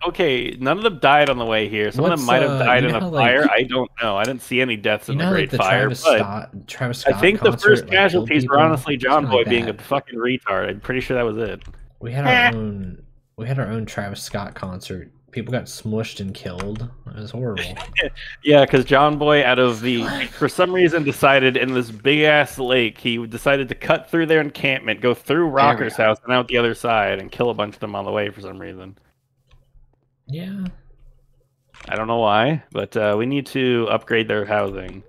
okay. None of them died on the way here. Some of them might have uh, died you in a how, like- fire. I don't know. I didn't see any deaths in know, the like Great the Fire. Travis But Scott. Travis I Scott. think the concert, first like, casualties were honestly John Boy like being a fucking retard. I'm pretty sure that was it. We had our own. We had our own Travis Scott concert. People got smushed and killed. It was horrible. <laughs> Yeah, because John Boy, out of the, for some reason, decided in this big ass lake, he decided to cut through their encampment, go through Rocker's house, and out the other side, and kill a bunch of them on the way for some reason. Yeah. I don't know why, but uh, we need to upgrade their housing.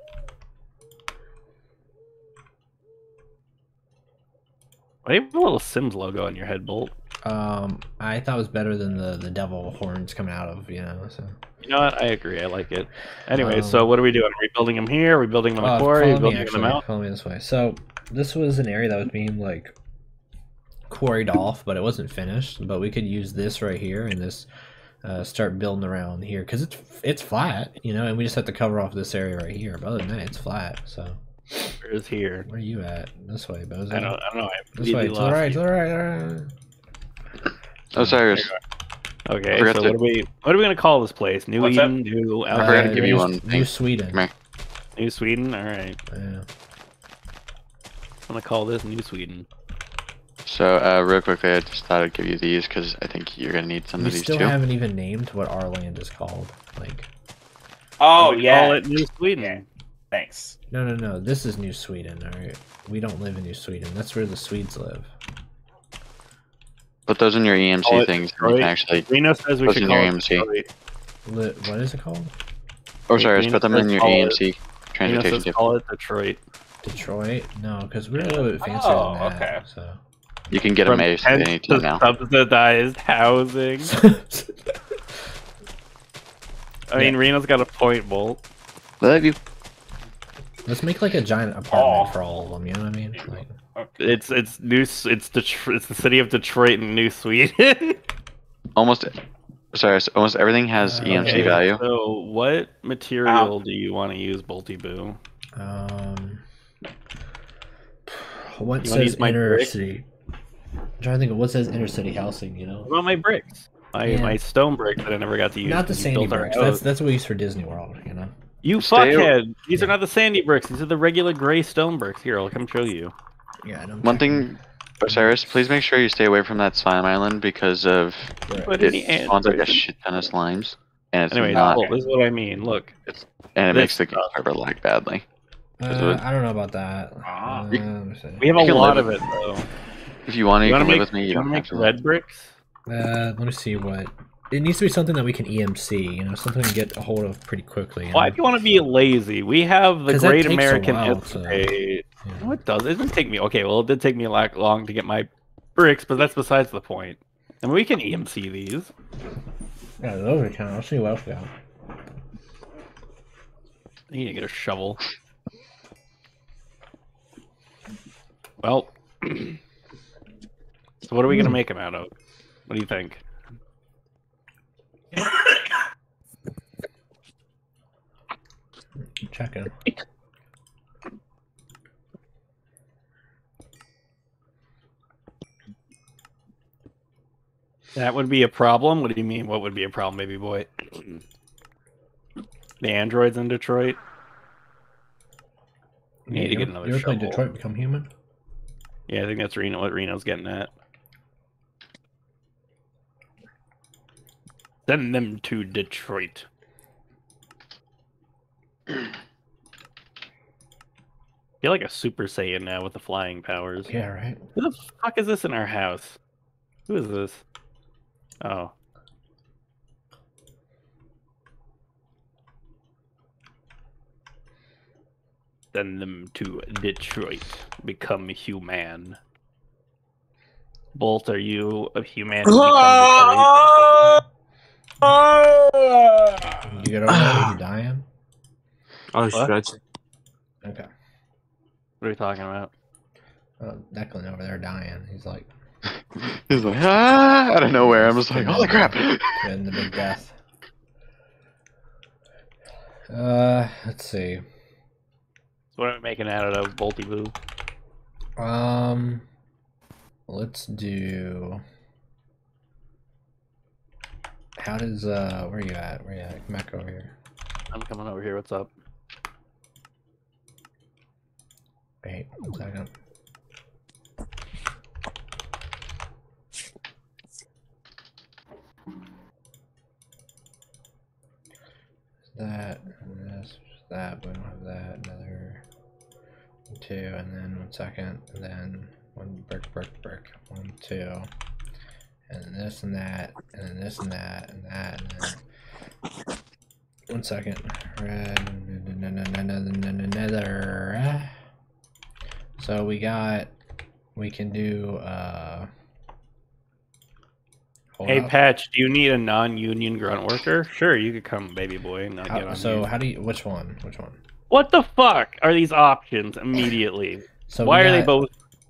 Why do you have a little Sims logo on your head, Bolt? Um, I thought it was better than the the devil horns coming out of you know. So. You know what? I agree. I like it. Anyway, Um, so what are we doing? Are we building them here? Are we building them in Uh, the quarry? Are we building actually. them out? Follow me this way. So this was an area that was being like quarried off, but it wasn't finished. But we could use this right here and this uh, start building around here because it's it's flat, you know, and we just have to cover off this area right here. But other than that, it's flat. So Where is here? where are you at? This way, Bozo. I don't. I don't know. I This way. completely To the lost right. To the right. to. Osiris, Okay, so to- what are we what are we gonna call this place? New What's Eden, New I forgot to give you New- one New. Sweden. Come here. New Sweden. All right, Yeah. I'm gonna call this New Sweden. So, uh, real quickly, I just thought I'd give you these because I think you're gonna need some We of these still too. haven't even named what our land is called. Like, Oh We yeah. call it New Sweden. Yeah. Thanks. no, no, no. This is New Sweden. All right. We don't live in New Sweden. That's where the Swedes live. Put those in your EMC Call things. You can actually. Reno says we Those should in call your it EMC. Detroit. Li- what is it called? Oh, sorry. Just Reno put them in your call it- EMC Reno transportation. says call it Detroit. Detroit? No, because we're a little bit fancier Oh, than that. okay. So. You can get them From at tent any time now. subsidized housing. <laughs> I mean, Reno's got a point, Bolt. Love you. Let's make like a giant apartment Oh. for all of them. You know what I mean? Like, It's it's new. It's Detroit. It's the city of Detroit and New Sweden. <laughs> Almost. Sorry. so Almost everything has Uh, EMC okay. value. So, what material do you want to use, Bolty Boo? um, what You says use my inner brick? city? I'm trying to think of what says inner city housing. You know, What about my bricks? My Yeah. my stone bricks that I never got to use. not the sandy bricks. That's that's what we use for Disney World. You know. You Stay- fuckhead! These are not the sandy bricks. These are the regular gray stone bricks. Here, I'll come show you. Yeah. I don't One thing, Osiris, please make sure you stay away from that slime island because of Right. But it spawns like a shit ton of slimes, and it's Anyway, not, Bolt, this is what I mean. Look, and it this makes the game server lag badly. Uh, I don't know about that. Ah. Uh, You- let me see. we have a lot of it though. If you want to, You you, want can to live make, with me. You, you don't wanna have make to. red bricks? Uh, let me see what. It needs to be something that we can EMC. You know, something we can get a hold of pretty quickly. You Why know? do you want to be lazy? We have the Great takes a American while to- Escapade. Yeah. No, it does. It didn't take me. Okay, well, it did take me a lot long to get my bricks, but that's besides the point. And we can EMC these. Yeah, those are kind of. I'll see what else we got. I need to get a shovel. Well, <clears throat> so what are we gonna hmm. make them out of? What do you think? Checking. That would be a problem. What do you mean? What would be a problem, baby boy? The androids in Detroit. We need to you get ever- another You ever played. Detroit Become Human? Yeah, I think that's Reno. What Reno's getting at. Send them to Detroit. <clears throat> feel like a Super Saiyan now with the flying powers. Yeah, right. Who the fuck is this in our house? Who is this? Oh. Send them to Detroit. Become human. Bolt, are you a human? <laughs> <laughs> to? You get over there, you dying? Oh, What? shit. Okay. What are we talking about? Oh, Declan over there dying. He's like <laughs> He's like, ah, out of nowhere. I'm just like, holy crap. <laughs> getting the big death. Uh, let's see. So what are we making out of Bolty Boo? Um, let's do. How does uh? Where are you at? Where are you at? Come back over here. I'm coming over here. What's up? Wait, one second. That, and this, that, we don't have that, another two, and then one second, and then one brick, brick, brick, one, two, and this and that, and then this and that, and that, and then one second, red, another. So we got, we can do, uh, Hey up. Patch, do you need a non-union grunt worker? Sure, you could come, baby boy. And not get on so you. how do you, which one, which one? what the fuck are these options immediately? So Why we are they both?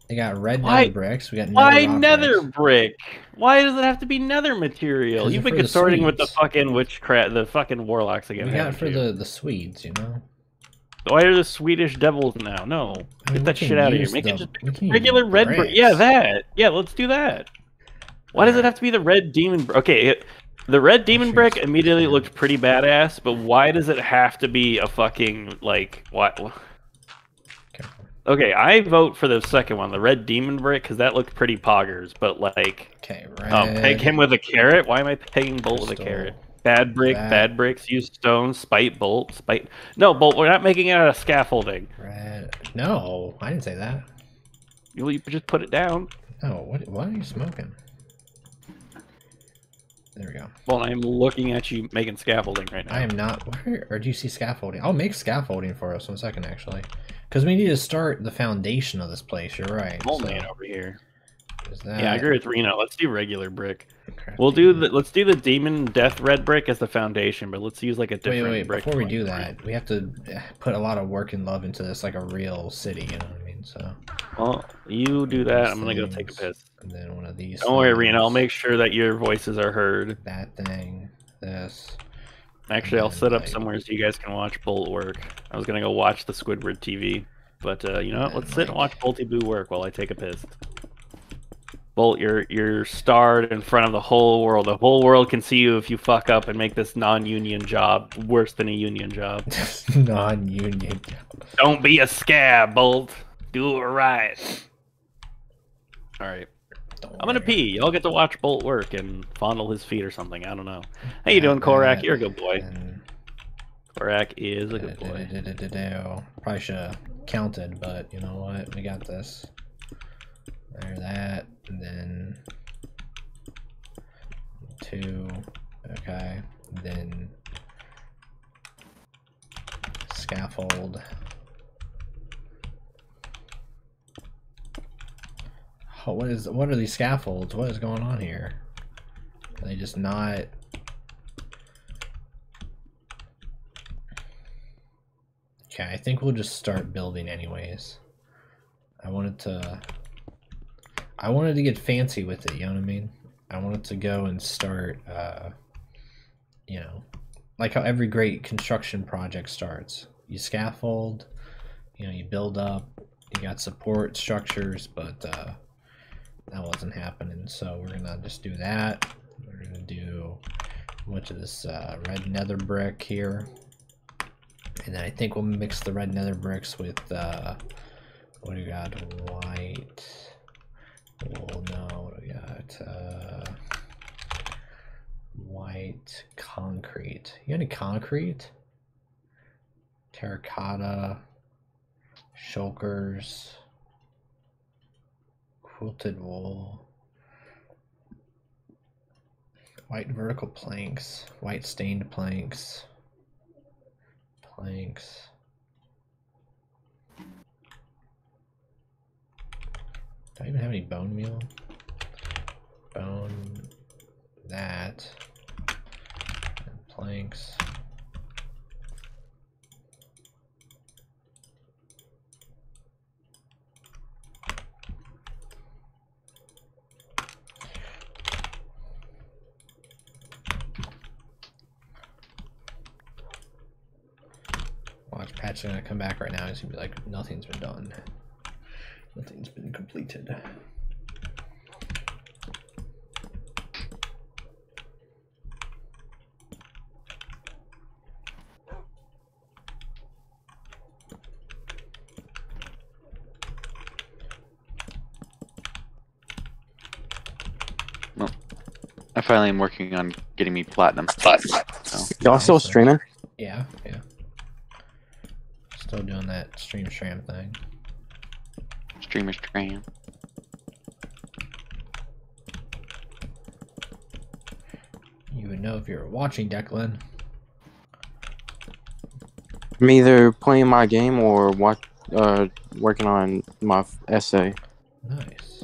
They got red Why- nether bricks. We got nether Why nether bricks. brick? Why does it have to be nether material? You've been the consorting with the fucking witchcraft, the fucking warlocks again. We got for you? the the Swedes, you know. Why are the Swedish devils now? No, I get mean, we that shit out of here. Make the- it just we can use regular red brick. bricks. Yeah, that. Yeah, let's do that. Why does it have to be the red demon? Okay, it, the red demon brick immediately looked pretty badass, but why does it have to be a fucking like what? Okay, I vote for the second one, the red demon brick, because that looked pretty poggers. But like, Okay, red. um, peg him with a carrot. Why am I pegging Bolt with a carrot? Bad brick, Bad- bad bricks. Use stone, spite Bolt, spite. No, Bolt. We're not making it out of scaffolding. Red. No, I didn't say that. You, you just put it down. No, what? What are you smoking? There we go. Well, I'm looking at you making scaffolding right now. I am not. Where or do you see scaffolding? I'll make scaffolding for us one second, actually, because we need to start the foundation of this place. You're right. Old so man over here. is that Yeah, I agree with Reno. Let's do regular brick. We'll do the let's do the demon death red brick as the foundation, but let's use like a different. Wait, different wait, brick. before we do green. that, we have to eh, put a lot of work and love into this, like a real city. You know what I mean? So, Well, you do that. I'm gonna go take a piss. and then one of these. Don't worry, Reno. I'll make sure that your voices are heard. that thing. This. Actually, I'll set up somewhere so you guys can watch Bolt work. I was gonna go watch the Squidward TV, but uh, you know what? Let's sit and watch Bolty Boo work while I take a piss. Bolt, you're you're starred in front of the whole world. The whole world can see you if you fuck up and make this non-union job worse than a union job. <laughs> Non-union. Job. Don't be a scab, Bolt. Do it right. All right. I'm gonna pee. Y'all get to watch Bolt work and fondle his feet or something. I don't know. How you doing, Korak? You're a good boy. Korak is a good boy. Probably should have counted, but you know what? We got this. There, that, and then two. Okay, then scaffold. Oh, what is? What are these scaffolds? What is going on here? Are they just not? Okay, I think we'll just start building anyways. I wanted to I wanted to get fancy with it, you know what I mean? I wanted to go and start uh you know, like how every great construction project starts. You scaffold, you know, you build up, you got support structures, but uh that wasn't happening. So we're gonna just do that. We're gonna do much of this uh, red nether brick here. And then I think we'll mix the red nether bricks with uh what do we got? White. Oh no, what do we got? Uh white concrete. You got any concrete? Terracotta, shulkers, quilted wool, white vertical planks, white stained planks planks. Do I even have any bone meal? Bone, that, and planks. Watch Pat's gonna come back right now. He's gonna be like, nothing's been done. Nothing's been completed. I finally am working on getting me platinum. So Y'all still streaming? Yeah, yeah. Still doing that stream stream thing. streamer stream. You would know if you were watching Declan. I'm either playing my game or watch, uh, working on my f- essay. Nice.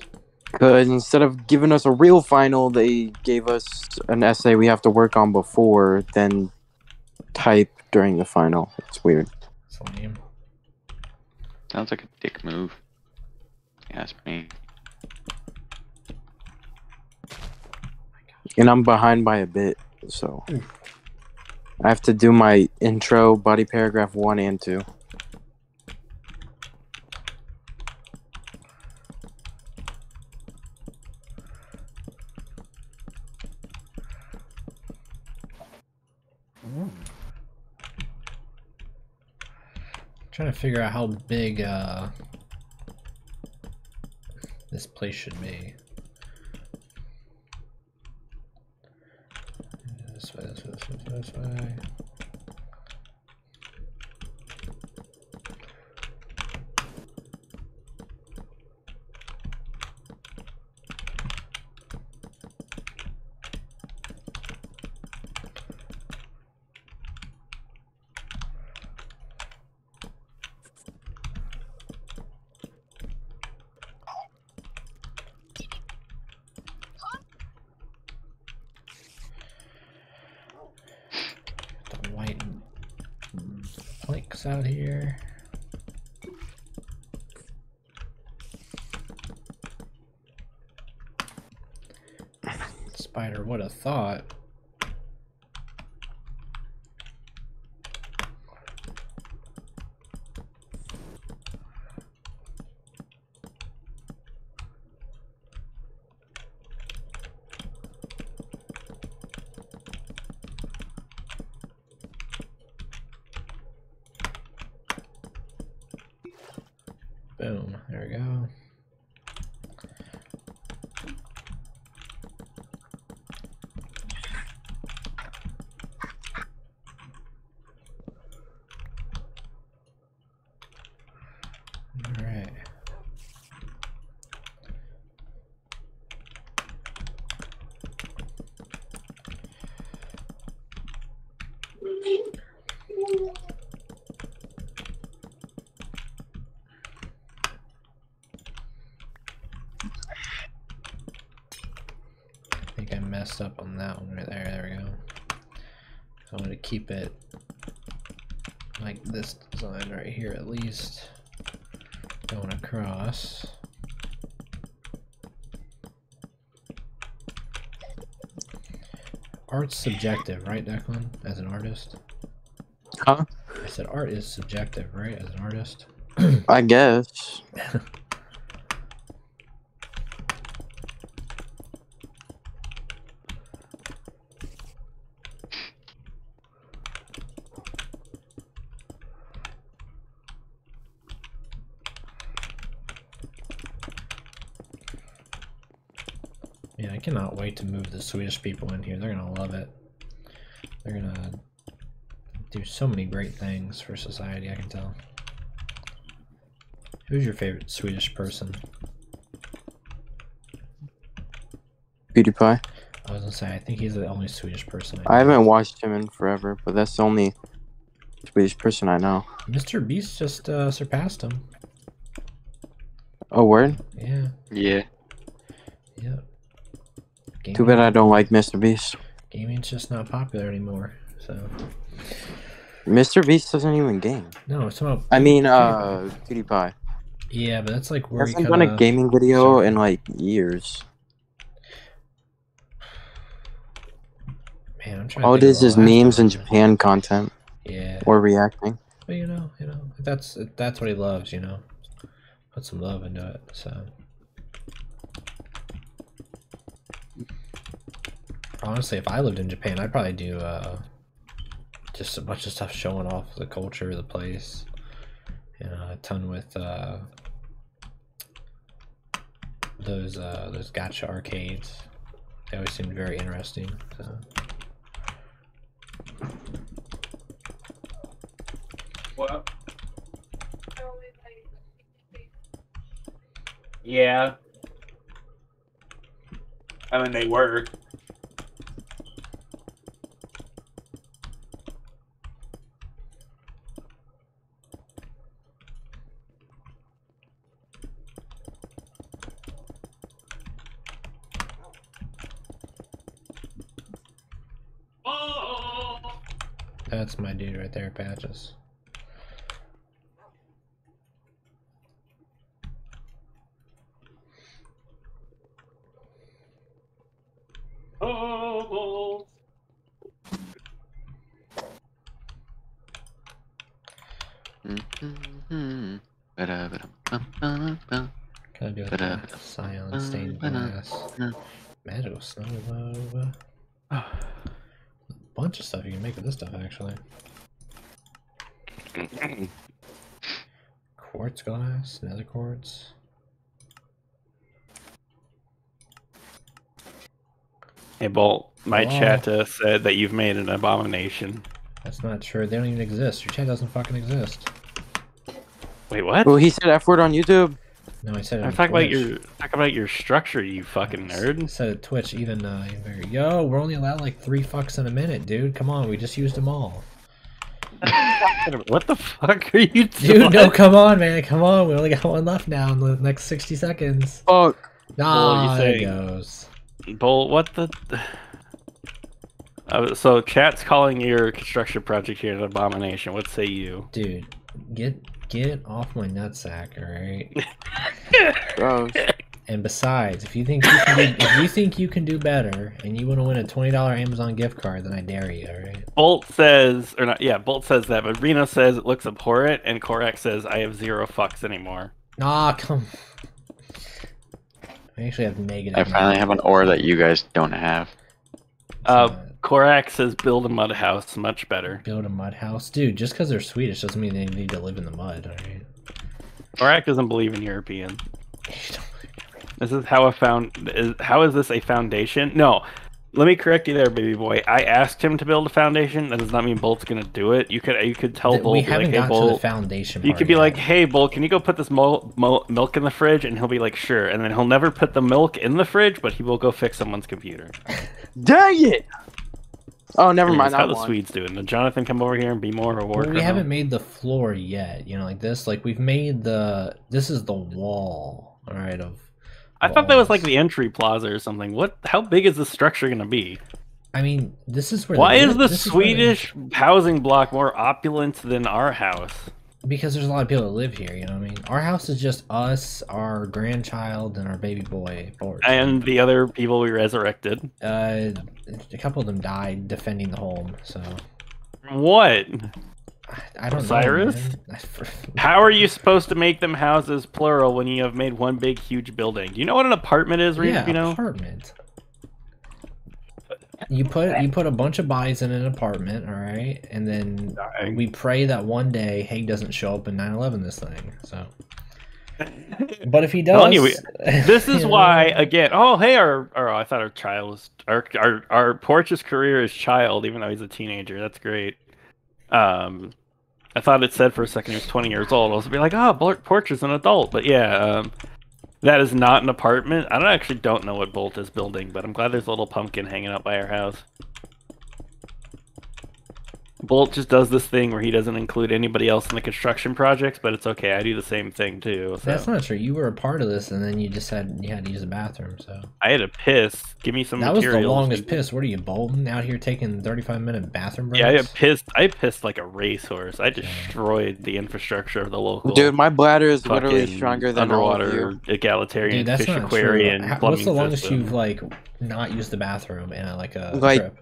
Because instead of giving us a real final, they gave us an essay we have to work on before, then type during the final. It's weird. It's lame. Sounds like a dick move. Yes, me. And I'm behind by a bit, so. Hmm. I have to do my intro, body paragraph one and two. Trying to figure out how big uh this place should be. This way, this way, this way, this way. blocks out here. What a thought. Boom, there we go. All right. I think I messed up on that one right there. There we go. So I'm going to keep it like this design right here at least. Going across. Art's subjective, right, Declan? As an artist? Huh? I said art is subjective, right? As an artist? I guess. <laughs> Yeah, I cannot wait to move the Swedish people in here. They're gonna love it. They're gonna do so many great things for society, I can tell. Who's your favorite Swedish person? PewDiePie. I was gonna say, I think he's the only Swedish person I. I haven't watched him in forever, but that's the only Swedish person I know. Mr. Beast just uh, surpassed him. Oh, word? Yeah, Yeah. yeah. Too bad I don't like Mr. Beast. gaming's just not popular anymore. So Mr. Beast doesn't even game. no, it's about I mean, uh, PewDiePie. yeah, but that's like where he Hasn't done a gaming video in like years. Man, I'm trying. All to it is is memes and. Japan content Yeah, or reacting. but you know, you know, that's that's what he loves. You know, put some love into it. So honestly, if I lived in Japan, I'd probably do uh, just a bunch of stuff showing off the culture, of the place, and a ton with uh, those uh, those gotcha arcades. They always seemed very interesting. So. What? Yeah. I mean, they were. That's my dude right there, Patches. Oh. Can I do it? Cyan stained glass. Ta-da. Magical snow globe. Bunch of stuff you can make with this stuff actually. <clears throat> Quartz glass, nether quartz. Hey, Bolt, my Oh. chat uh, said that you've made an abomination. That's not true. They don't even exist. Your chat doesn't fucking exist. Wait, what? Well, he said F word on YouTube. No, I said it. I'm on about Twitch. your talk about your structure, you fucking I nerd. said it Twitch even uh even. Yo, we're only allowed like three fucks in a minute, dude. Come on, we just used them all. <laughs> what the fuck are you doing? <laughs> Dude, no, come on, man, come on. We only got one left now in the next sixty seconds. Fuck. Ah, you there it goes. Bolt, what the? <sighs> Uh, so chat's calling your construction project here an abomination. What say you? Dude, get get off my nutsack, all right? <laughs> Gross. And besides, if you think you can do, if you think you can do better and you want to win a twenty dollar Amazon gift card, then I dare you, all right? Bolt says, or not? Yeah, Bolt says that, but Reno says it looks abhorrent, and Korak says I have zero fucks anymore. Nah, come. I actually have negative. I finally have an ore that you guys don't have. Uh, So, Korak says build a mud house, much better. build a mud house, dude. Just because they're Swedish doesn't mean they need to live in the mud, all right? Korak doesn't <laughs> believe in Europeans. This is how a found. Is, how is this a foundation? No, let me correct you there, baby boy. I asked him to build a foundation. That does not mean Bolt's gonna do it. You could you could tell Th- Bolt we haven't like, hey, got to the Bolt. foundation. You could be yet. like, hey, Bolt, can you go put this mo- mo- milk in the fridge? And he'll be like, sure. And then he'll never put the milk in the fridge, but he will go fix someone's computer. <laughs> Dang it! Oh, never mind. How the won. Swedes doing? Did Jonathan come over here and be more of a war Well, we haven't made the floor yet. You know, like this. Like we've made the. This is the wall. All right. Of. I thought that was like the entry plaza or something. What? How big is this structure gonna be? I mean, this is where. Why they is the this where Swedish housing block more opulent than our house? Because there's a lot of people that live here. You know what I mean? Our house is just us, our grandchild, and our baby boy. Boris. And the other people we resurrected. uh, a couple of them died defending the home. So What? I, I don't Cyrus? know. man. <laughs> How are you supposed to make them houses plural when you have made one big huge building? Do you know what an apartment is, Reed? yeah, you know? apartment. You put you put a bunch of bodies in an apartment, all right, and then Dying. we pray that one day Haig doesn't show up in 9/11 this thing. So, but if he does, you, we- This is <laughs> why, know, again. Oh, hey, our, our I thought our child was our our our Porch's career is child, even though he's a teenager. That's great. Um, I thought it said for a second he was 20 years old. I was be like, oh, Bort- Porch is an adult, but yeah, um, that is not an apartment. I don't actually don't know what Bolt is building, but I'm glad there's a little pumpkin hanging out by our house. Bolt just does this thing where he doesn't include anybody else in the construction projects, but it's okay. I do the same thing too. So. That's not true. You were a part of this, and then you just had you had to use the bathroom. So I had to piss. Give me some that was materials. the longest piss. What are you, Bolton, out here taking 35 minute bathroom breaks? Yeah, I pissed. I pissed like a racehorse. I destroyed the infrastructure of the local. Dude, my bladder is literally stronger than underwater you. egalitarian Dude, that's fish not aquarium true. How- plumbing What's the longest system. you've like not used the bathroom in a, like a Like- trip?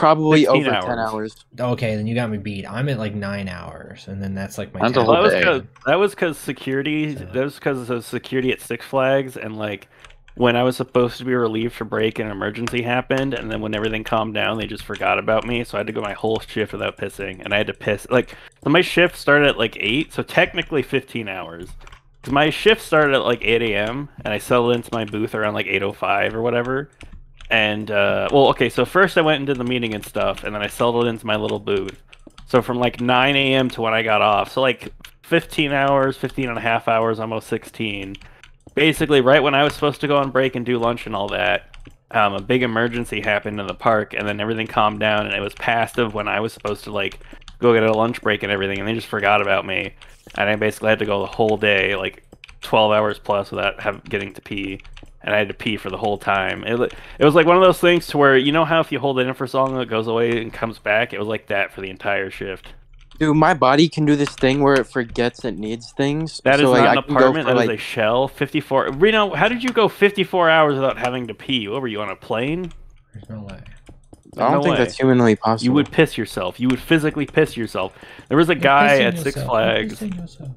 Probably over hours. 10 hours. Okay, then you got me beat. I'm at like nine hours, and then that's like my. That's a whole Well, that was day. cause, that was because security. So- That was because of security at Six Flags, and like when I was supposed to be relieved for break, an emergency happened, and then when everything calmed down, they just forgot about me. So I had to go my whole shift without pissing, and I had to piss. Like so, my shift started at like eight, so technically 15 hours. 'Cause my shift started at like 8 a.m. and I settled into my booth around like 8:05 or whatever. And uh, well, okay, so first I went into the meeting and stuff, and then I settled into my little booth. So from like 9 a.m. to when I got off, so like 15 hours, 15 and a half hours, almost 16. Basically, right when I was supposed to go on break and do lunch and all that, um, a big emergency happened in the park, and then everything calmed down, and it was past of when I was supposed to like go get a lunch break and everything, and they just forgot about me, and I basically had to go the whole day, like 12 hours plus, without have, getting to pee, and I had to pee for the whole time. It, it was like one of those things to where you know how if you hold it in for so long, it goes away and comes back. It was like that for the entire shift. Dude, my body can do this thing where it forgets it needs things. That is so, like, not I an can apartment. for, That is like, a shell. Fifty-four. Reno, how did you go fifty-four hours without having to pee? What were you on a plane? There's no way. I don't No think way. that's humanly possible. You would piss yourself. You would physically piss yourself. There was a You're guy at Six yourself. You're Flags yourself.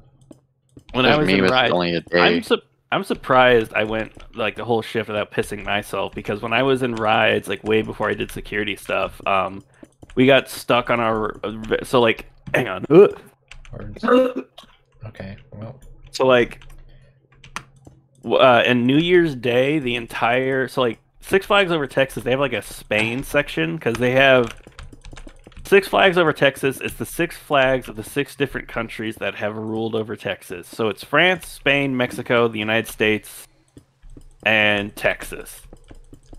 when I That's was me in with ride. only a day. I'm su- I'm surprised I went like the whole shift without pissing myself because when I was in rides, like way before I did security stuff, um, we got stuck on our so like hang on. Ugh. Okay. Well, So like, w- uh, and New Year's Day, the entire so like Six Flags over Texas, they have like a Spain section because they have Six Flags over Texas. It's the Six Flags of the six different countries that have ruled over Texas. So it's France, Spain, Mexico, the United States, and Texas.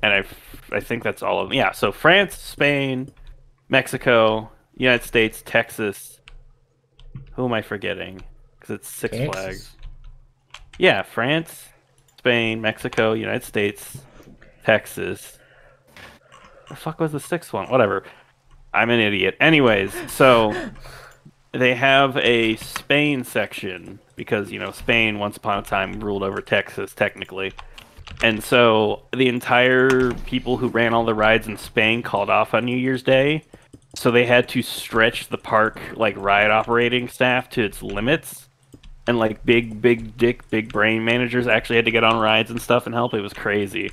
And I, I think that's all of them. Yeah. So France, Spain, Mexico, United States, Texas. Who am I forgetting? Because it's Six Texas. Flags. Yeah, France, Spain, Mexico, United States, Texas. the fuck was the sixth one? Whatever. I'm an idiot. Anyways, so they have a Spain section because you know Spain once upon a time ruled over Texas technically. And so the entire people who ran all the rides in Spain called off on New Year's Day. So they had to stretch the park like ride operating staff to its limits. And like big big dick big brain managers actually had to get on rides and stuff and help. It was crazy.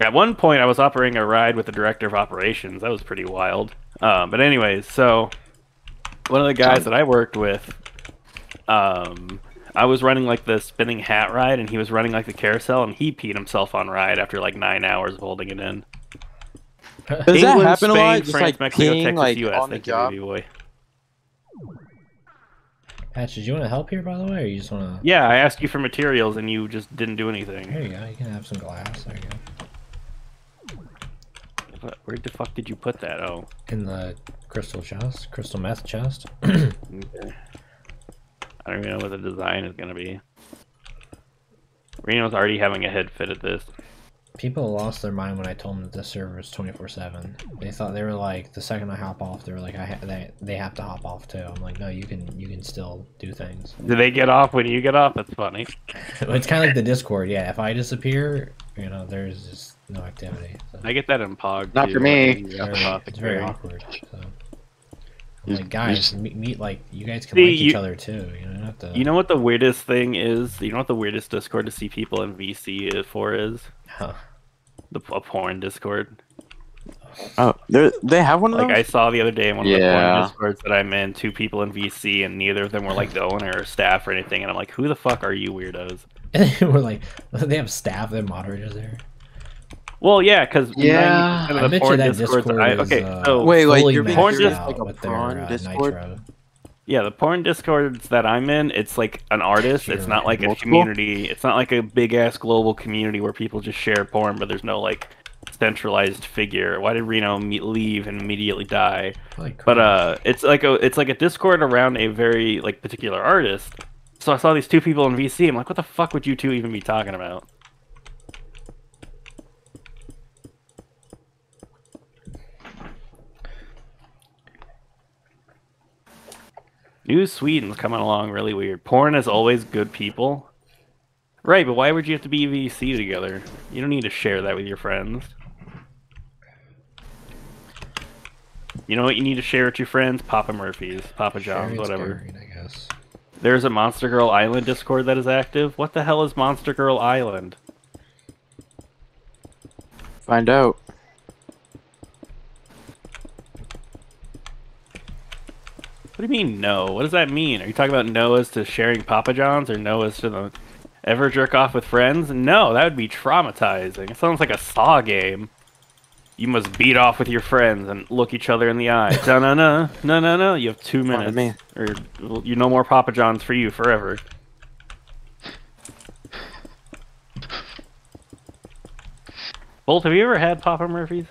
At one point I was operating a ride with the director of operations. That was pretty wild. Um, but anyways, so one of the guys that I worked with um I was running like the spinning hat ride, and he was running like the carousel, and he peed himself on ride after like nine hours of holding it in. Does that England, happen a lot? Just France, like Mexico, peeing Texas, like US. on the Thank you, job. baby boy. Patch, did you want to help here, by the way, or you just want to? Yeah, I asked you for materials, and you just didn't do anything. Here you go. You can have some glass. There you go. What- Where the fuck did you put that? Oh, In the crystal chest, crystal meth chest. <clears throat> okay. I don't even know what the design is gonna be. Reno's already having a head fit at this. People lost their mind when I told them that the server is 24/7. They thought they were like the second I hop off, they were like I ha- they they have to hop off too. I'm like, no, you can you can still do things. Do they get off when you get off? That's funny. <laughs> it's kind of like the Discord. Yeah, if I disappear, you know, there's just no activity. So. I get that in Pog. Not too, for me. It's very, it's very awkward. So. I'm like, guys, just- meet, meet like you guys can See, like each other too. You know, you don't have to. You know what the weirdest thing is? You know what the weirdest Discord to see people in VC is for is? Huh. The a porn Discord. Oh, they they have one of Like I saw the other day in one of the Yeah. porn Discords that I'm in, two people in VC, and neither of them were like the owner or staff or anything. And I'm like, who the fuck are you weirdos? <laughs> And we're like, <laughs> they have staff, they have moderators there. Well, yeah, because Yeah. Of the you porn that Discord I, is, okay, uh, so Wait, like, fully you're Porn maxed serious, out like a with their, prawn uh, Discord? Nitro. yeah, the porn Discords that I'm in, it's like an artist. It's not like a community. It's not like a big ass global community where people just share porn, but there's no like centralized figure. Why did Reno me- leave and immediately die? Holy But uh, it's like a it's like a Discord around a very like particular artist. So I saw these two people in VC. I'm like, what the fuck would you two even be talking about? New Sweden's coming along really weird. Porn is always good people. Right, but why would you have to be VC together? You don't need to share that with your friends. You know what you need to share with your friends? Papa Murphy's, Papa John's, Sharing's whatever. caring, I guess. There's a Monster Girl Island Discord that is active. What the hell is Monster Girl Island? Find out. What do you mean no? What does that mean? Are you talking about no as to sharing Papa John's or no as to the ever jerk off with friends? No, that would be traumatizing. It sounds like a Saw game. You must beat off with your friends and look each other in the eye. No, no, no, no, no, no. You have two Pardon minutes, or you no more Papa John's for you forever. Bolt, have you ever had Papa Murphy's?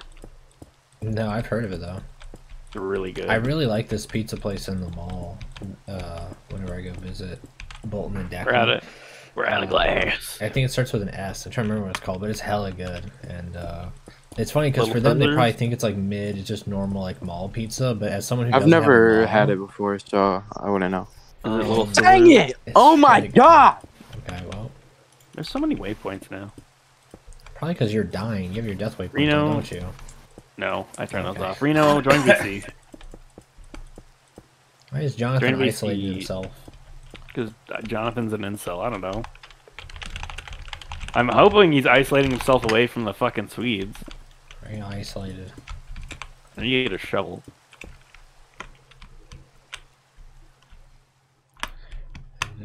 No, I've heard of it though. They're really good. I really like this pizza place in the mall. Uh, whenever I go visit Bolton and Decker. We're at it. We're out of Uh, glass. I think it starts with an S. I'm trying to remember what it's called, but it's hella good. And uh, it's funny because for them, they probably think it's like mid, it's just normal like mall pizza. But as someone who I've doesn't have never mall, had it before, so I wouldn't know. Um, Dang it! Oh my pretty good. god! Okay, well, There's so many waypoints now. probably because you're dying. You have your death waypoint, Reno- don't you? No, I turn those off. Reno, join VC. <laughs> Why is Jonathan Join VC. isolating himself? Because uh, Jonathan's an incel. I don't know. I'm hoping he's isolating himself away from the fucking Swedes. Very isolated. And you get a shovel.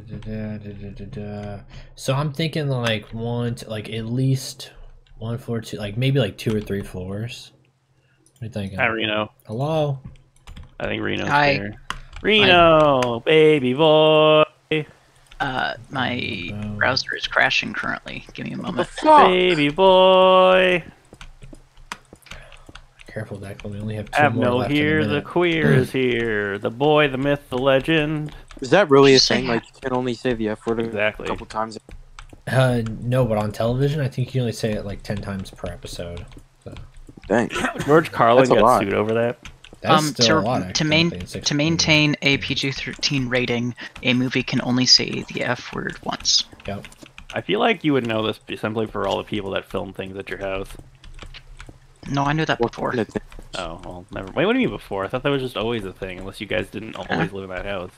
Da-da-da-da-da-da. So I'm thinking like one, to, like at least one floor, two, like maybe like two or three floors. What are you thinking? Hi, Reno. Hello. I think Reno's Hi. here. Reno, baby boy. Uh, my Oh. browser is crashing currently. Give me a moment. <laughs> fuck? Baby boy. Careful, Declan. We only have two Have more no left in a here. The queer is <clears throat> here. The boy, the myth, the legend. Is that really a thing? Like you can only say the F word a couple times? Uh, no, but on television, I think you only say it like ten times per episode. So. <laughs> Dang. George Carlin got lot. sued over that. That's um, still to, a lot. to, main, to maintain a PG-13 rating, a movie can only say the F word once. Yep. I feel like you would know this simply for all the people that film things at your house. No, I knew that before. kind of thing? Oh, well, never. Wait, what do you mean before? I thought that was just always a thing, unless you guys didn't always live in that house.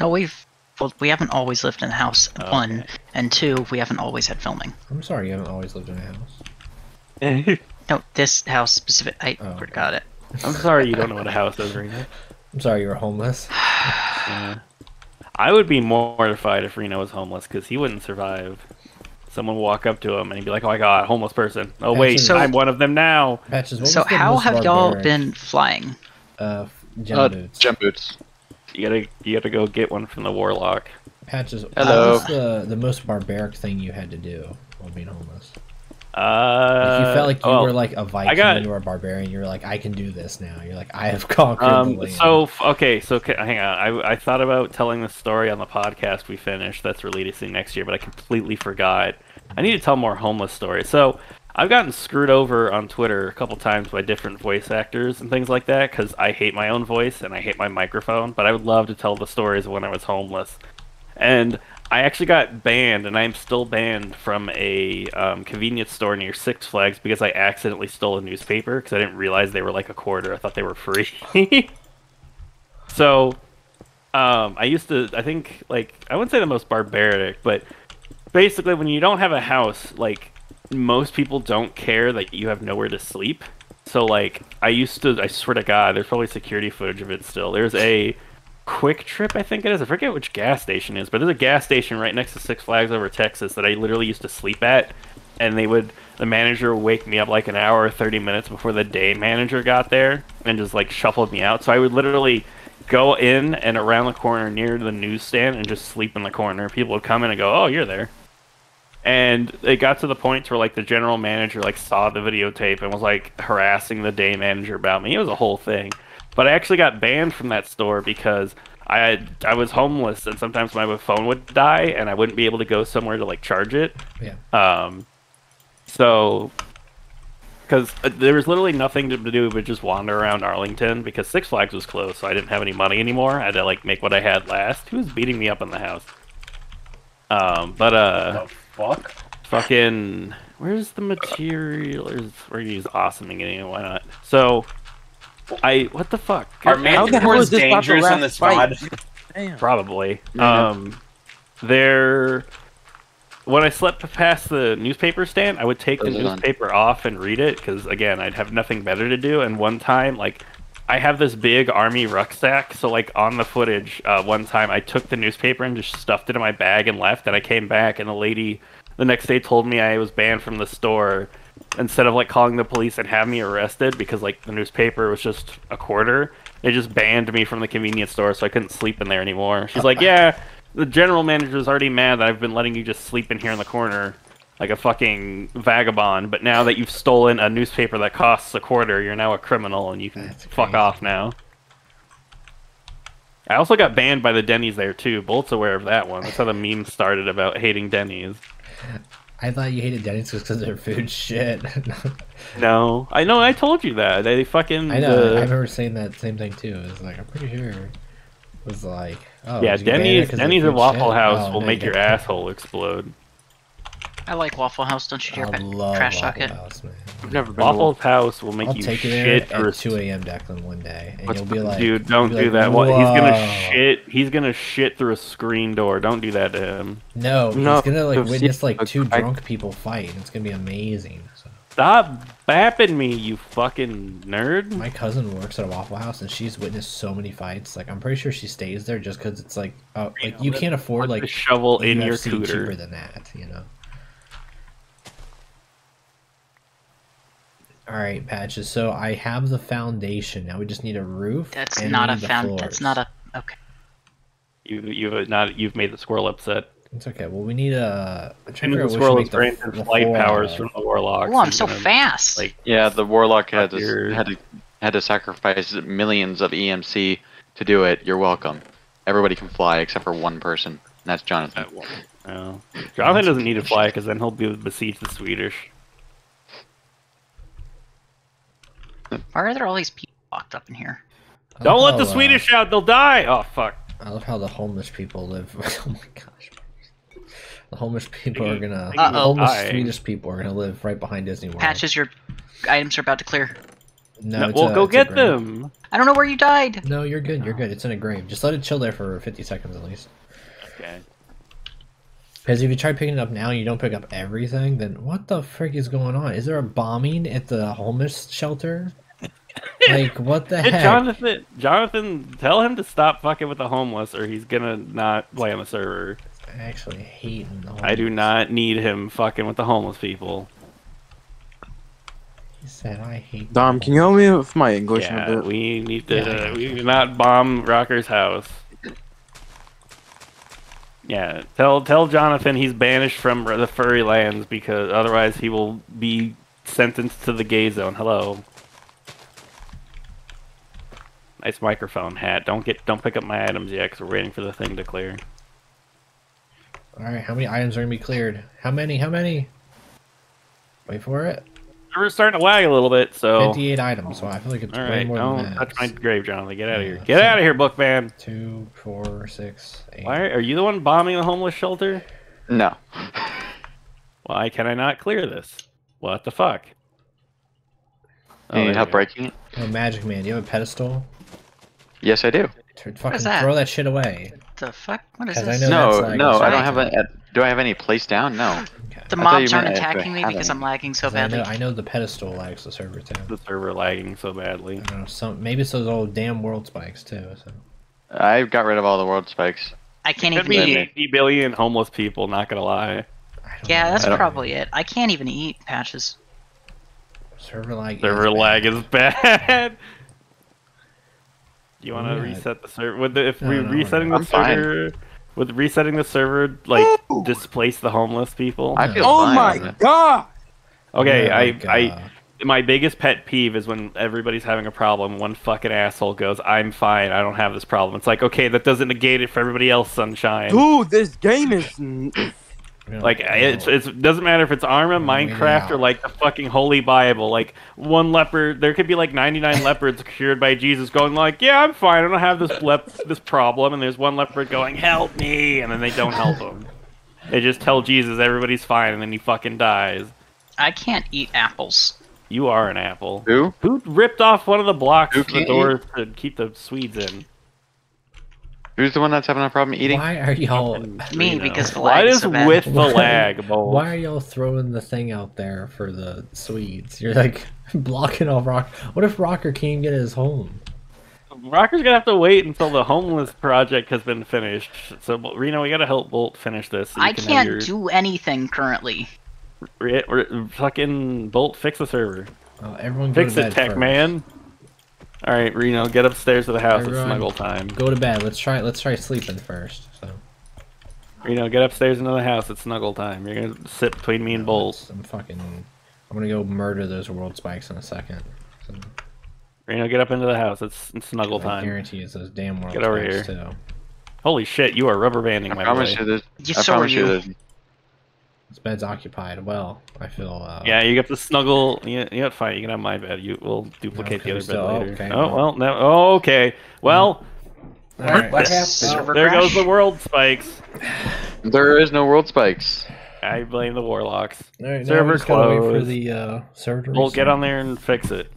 No, we've well, we haven't always lived in a house. Oh, One okay. and two, we haven't always had filming. I'm sorry you haven't always lived in a house. <laughs> No, this house specific. I Oh. forgot it. I'm sorry you don't know what a house is, Reno. <sighs> I'm sorry you were homeless. <sighs> Yeah. I would be mortified if Reno was homeless because he wouldn't survive. Someone would walk up to him and he'd be like, "Oh my god, homeless person! Oh wait, So- I'm one of them now." Patches. What so was the how most have y'all been flying? Uh, gem Uh, boots. gem boots. You gotta, you gotta go get one from the warlock. Patches. Hello. What was the the most barbaric thing you had to do while being homeless? Uh, Like you felt like you oh, were like a Viking. got- You were a barbarian. You were like, I can do this now. You're like, I have <laughs> conquered the Um, land. so okay, so hang on. I, I thought about telling the story on the podcast we finished. That's releasing next year, but I completely forgot. I need to tell more homeless stories. So I've gotten screwed over on Twitter a couple times by different voice actors and things like that because I hate my own voice and I hate my microphone. But I would love to tell the stories of when I was homeless. And I actually got banned, and I'm still banned from a um, convenience store near Six Flags because I accidentally stole a newspaper because I didn't realize they were like a quarter. I thought they were free. <laughs> so, um, I used to, I think, like, I wouldn't say the most barbaric, but basically, when you don't have a house, like, most people don't care that you have nowhere to sleep. So, like, I used to, I swear to God, there's probably security footage of it still. There's a QuikTrip, I think it is. I forget which gas station it is, but there's a gas station right next to Six Flags over Texas that I literally used to sleep at. And they would, the manager would wake me up like an hour or 30 minutes before the day manager got there and just like shuffled me out. So I would literally go in and around the corner near the newsstand and just sleep in the corner. People would come in and go, "Oh, you're there." And it got to the point where like the general manager like saw the videotape and was like harassing the day manager about me. It was a whole thing. But I actually got banned from that store because I had, I was homeless and sometimes my phone would die and I wouldn't be able to go somewhere to like charge it. yeah. Um, so, because there was literally nothing to do but just wander around Arlington because Six Flags was closed, so I didn't have any money anymore. I had to like make what I had last. Who was beating me up in the house? Um, but uh, Fuck. fucking, where's the material? Where's, we're gonna use awesome again. Why not? So, I what the fuck? Are God- How the manticores is this not dangerous in this fight? mod? Damn. Probably. Yeah. Um, there. When I slept past the newspaper stand, I would take the Those are on. newspaper off and read it because, again, I'd have nothing better to do. And one time, like, I have this big army rucksack, so like on the footage, uh, one time I took the newspaper and just stuffed it in my bag and left. And I came back, and the lady the next day told me I was banned from the store. Instead of like calling the police and have me arrested because like the newspaper was just a quarter, they just banned me from the convenience store, so I couldn't sleep in there anymore. She's like, "Yeah, the general manager's already mad that I've been letting you just sleep in here in the corner like a fucking vagabond, but now that you've stolen a newspaper that costs a quarter, you're now a criminal and you can That's fuck crazy. off now." I also got banned by the Denny's there too. Bolt's aware of that one. That's how the meme started about hating Denny's. I thought you hated Denny's because their food <laughs> shit. <laughs> No, I know. I told you that they fucking. I know. the- I remember saying that same thing too. It's like I'm pretty sure. It was like, oh, yeah, did you ban it Denny's. Denny's and Waffle shit? House Oh, will no, make you your asshole explode. I like Waffle House. Don't you dare I back love trash Waffle talk. House, man. I've never been. Waffle House will make I'll you take you shit there at a 2 a.m. Declan one day, and What's you'll be like, Dude, don't do like, that. What he's gonna shit. He's gonna shit through a screen door. Don't do that to him. No, No, he's gonna like witness like two I- drunk people fight. It's gonna be amazing. So, Stop bapping me, you fucking nerd. my cousin works at a Waffle House, and she's witnessed so many fights. Like I'm pretty sure she stays there just because it's like, oh, like you can't afford like the shovel in your UFC cheaper than that, you know. All right, patches. So I have the foundation. Now we just need a roof. That's and we not a need the found. floors. That's not a. Okay. You you've not you've made the squirrel upset. It's okay. Well, we need a. I'm trying And to the figure out what we squirrel should is make the, granted the flight floor powers from the warlock. Oh, I'm so fast. like- Yeah, the warlock had to, had to had to sacrifice millions of EMC to do it. You're welcome. Everybody can fly except for one person, and that's Jonathan. No. Jonathan doesn't need to fly because then he'll be besiege the Swedish. Why are there all these people locked up in here? I Don't love let the uh, Swedish out; they'll die. Oh fuck. I love how the homeless people live. <laughs> oh my gosh. The homeless people are gonna. Uh-oh. The homeless Hi. Swedish people are gonna live right behind Disney World. Patches, your items are about to clear. No, No, it's well, a- go get them. I don't know where you died. No, you're good. You're good. It's in a grave. Just let it chill there for 50 seconds at least. Okay. Because if you try picking it up now and you don't pick up everything, then what the frick is going on? Is there a bombing at the homeless shelter? like <laughs> what the Hey, heck? Jonathan, Jonathan, tell him to stop fucking with the homeless, or he's gonna not play on the server. I actually hate the homeless. I do not need him fucking with the homeless people. He said I hate. the Dom, can you help me with my English a Yeah, bit? we need to. Yeah. we do not bomb Rocker's house. Yeah, tell tell Jonathan he's banished from the furry lands because otherwise he will be sentenced to the gay zone. Hello. Nice microphone hat. Don't get don't pick up my items yet because we're waiting for the thing to clear. All right, how many items are gonna be cleared? How many? How many? Wait for it. We're starting to lag a little bit, so. 58 items. So I feel like it's All way right, more don't than that. touch my grave, Jonathan. Get out of here. Yeah, Get so- out of here, Bookman. Two, four, six, eight. Why are you the one bombing the homeless shelter? No. Why can I not clear this? What the fuck? You Oh, need there help breaking it? Oh, Magic Man, do you have a pedestal? Yes, I do. Turn- Fucking that? throw that shit away. The fuck? What is 'Cause I this? know No, that's like no, I don't have a. Do I have any place down? No. <gasps> <laughs> Okay. The I thought you mobs aren't meant if I attacking me because any. I'm lagging so 'Cause I badly. know, I know the pedestal lags the server too. The server lagging so badly. I don't know, some maybe it's those old damn world spikes too. So. I got rid of all the world spikes. I can't Could even be eat. 80 billion homeless people. Not gonna lie. Yeah, know. that's probably it. I can't even eat patches. server lag. Server is lag bad. is bad. <laughs> You want to Yeah. reset the server? With the, if No, we're no, resetting no. the I'm fine. Server, with resetting the server, like displace the homeless people. I feel Oh fine my god! okay, Yeah, I like, I uh, my biggest pet peeve is when everybody's having a problem. One fucking asshole goes, "I'm fine. I don't have this problem." It's like, okay, that doesn't negate it for everybody else. Sunshine. Dude, this game is. N- Like it's, it's it doesn't matter if it's Arma, Wait Minecraft, or like the fucking Holy Bible. Like one leopard, there could be like 99 <laughs> leopards cured by Jesus, going like, "Yeah, I'm fine. I don't have this lep- this problem." And there's one leopard going, "Help me!" And then they don't help him. They just tell Jesus everybody's fine, and then he fucking dies. I can't eat apples. You are an apple. Who? Who ripped off one of the blocks Who of the can't door to keep the Swedes in? Who's the one that's having a problem eating? Why are y'all? <laughs> Me, because the lag is is so bad. with the Why- lag, Bolt? Why are y'all throwing the thing out there for the Swedes? You're like <laughs> blocking off Rock. What if Rocker can't get his home? Rocker's gonna have to wait until the homeless project has been finished. So Reno, we gotta help Bolt finish this. so I can can't your- do anything currently. Re- re- fucking Bolt, fix the server. Oh, everyone Fix to it, Tech first. Man. All right, Reno, get upstairs to the house. Everyone- It's snuggle time. Go to bed. Let's try. Let's try sleeping first. So. Reno, get upstairs into the house. It's snuggle time. You're gonna sit between me and Bolt. I'm fucking. I'm gonna go murder those world spikes in a second. So, Reno, get up into the house. It's, it's snuggle I time. guarantee it's those damn world Get over spikes here. too. Holy shit, you are rubber banding my. I promise boy. you there's. You I so are promise you you. there's. This bed's occupied. Well, I feel. Uh, Yeah, you get to snuggle. Yeah, yeah, fine. You can have my bed. You will duplicate Okay, the other still- bed later. okay, oh well. well, no. Oh, okay. Well, All right. What happened? There goes the world spikes. There is no world spikes. I blame the warlocks. all right, server we wait for closed. the uh, server to Bolt, get on there and fix it.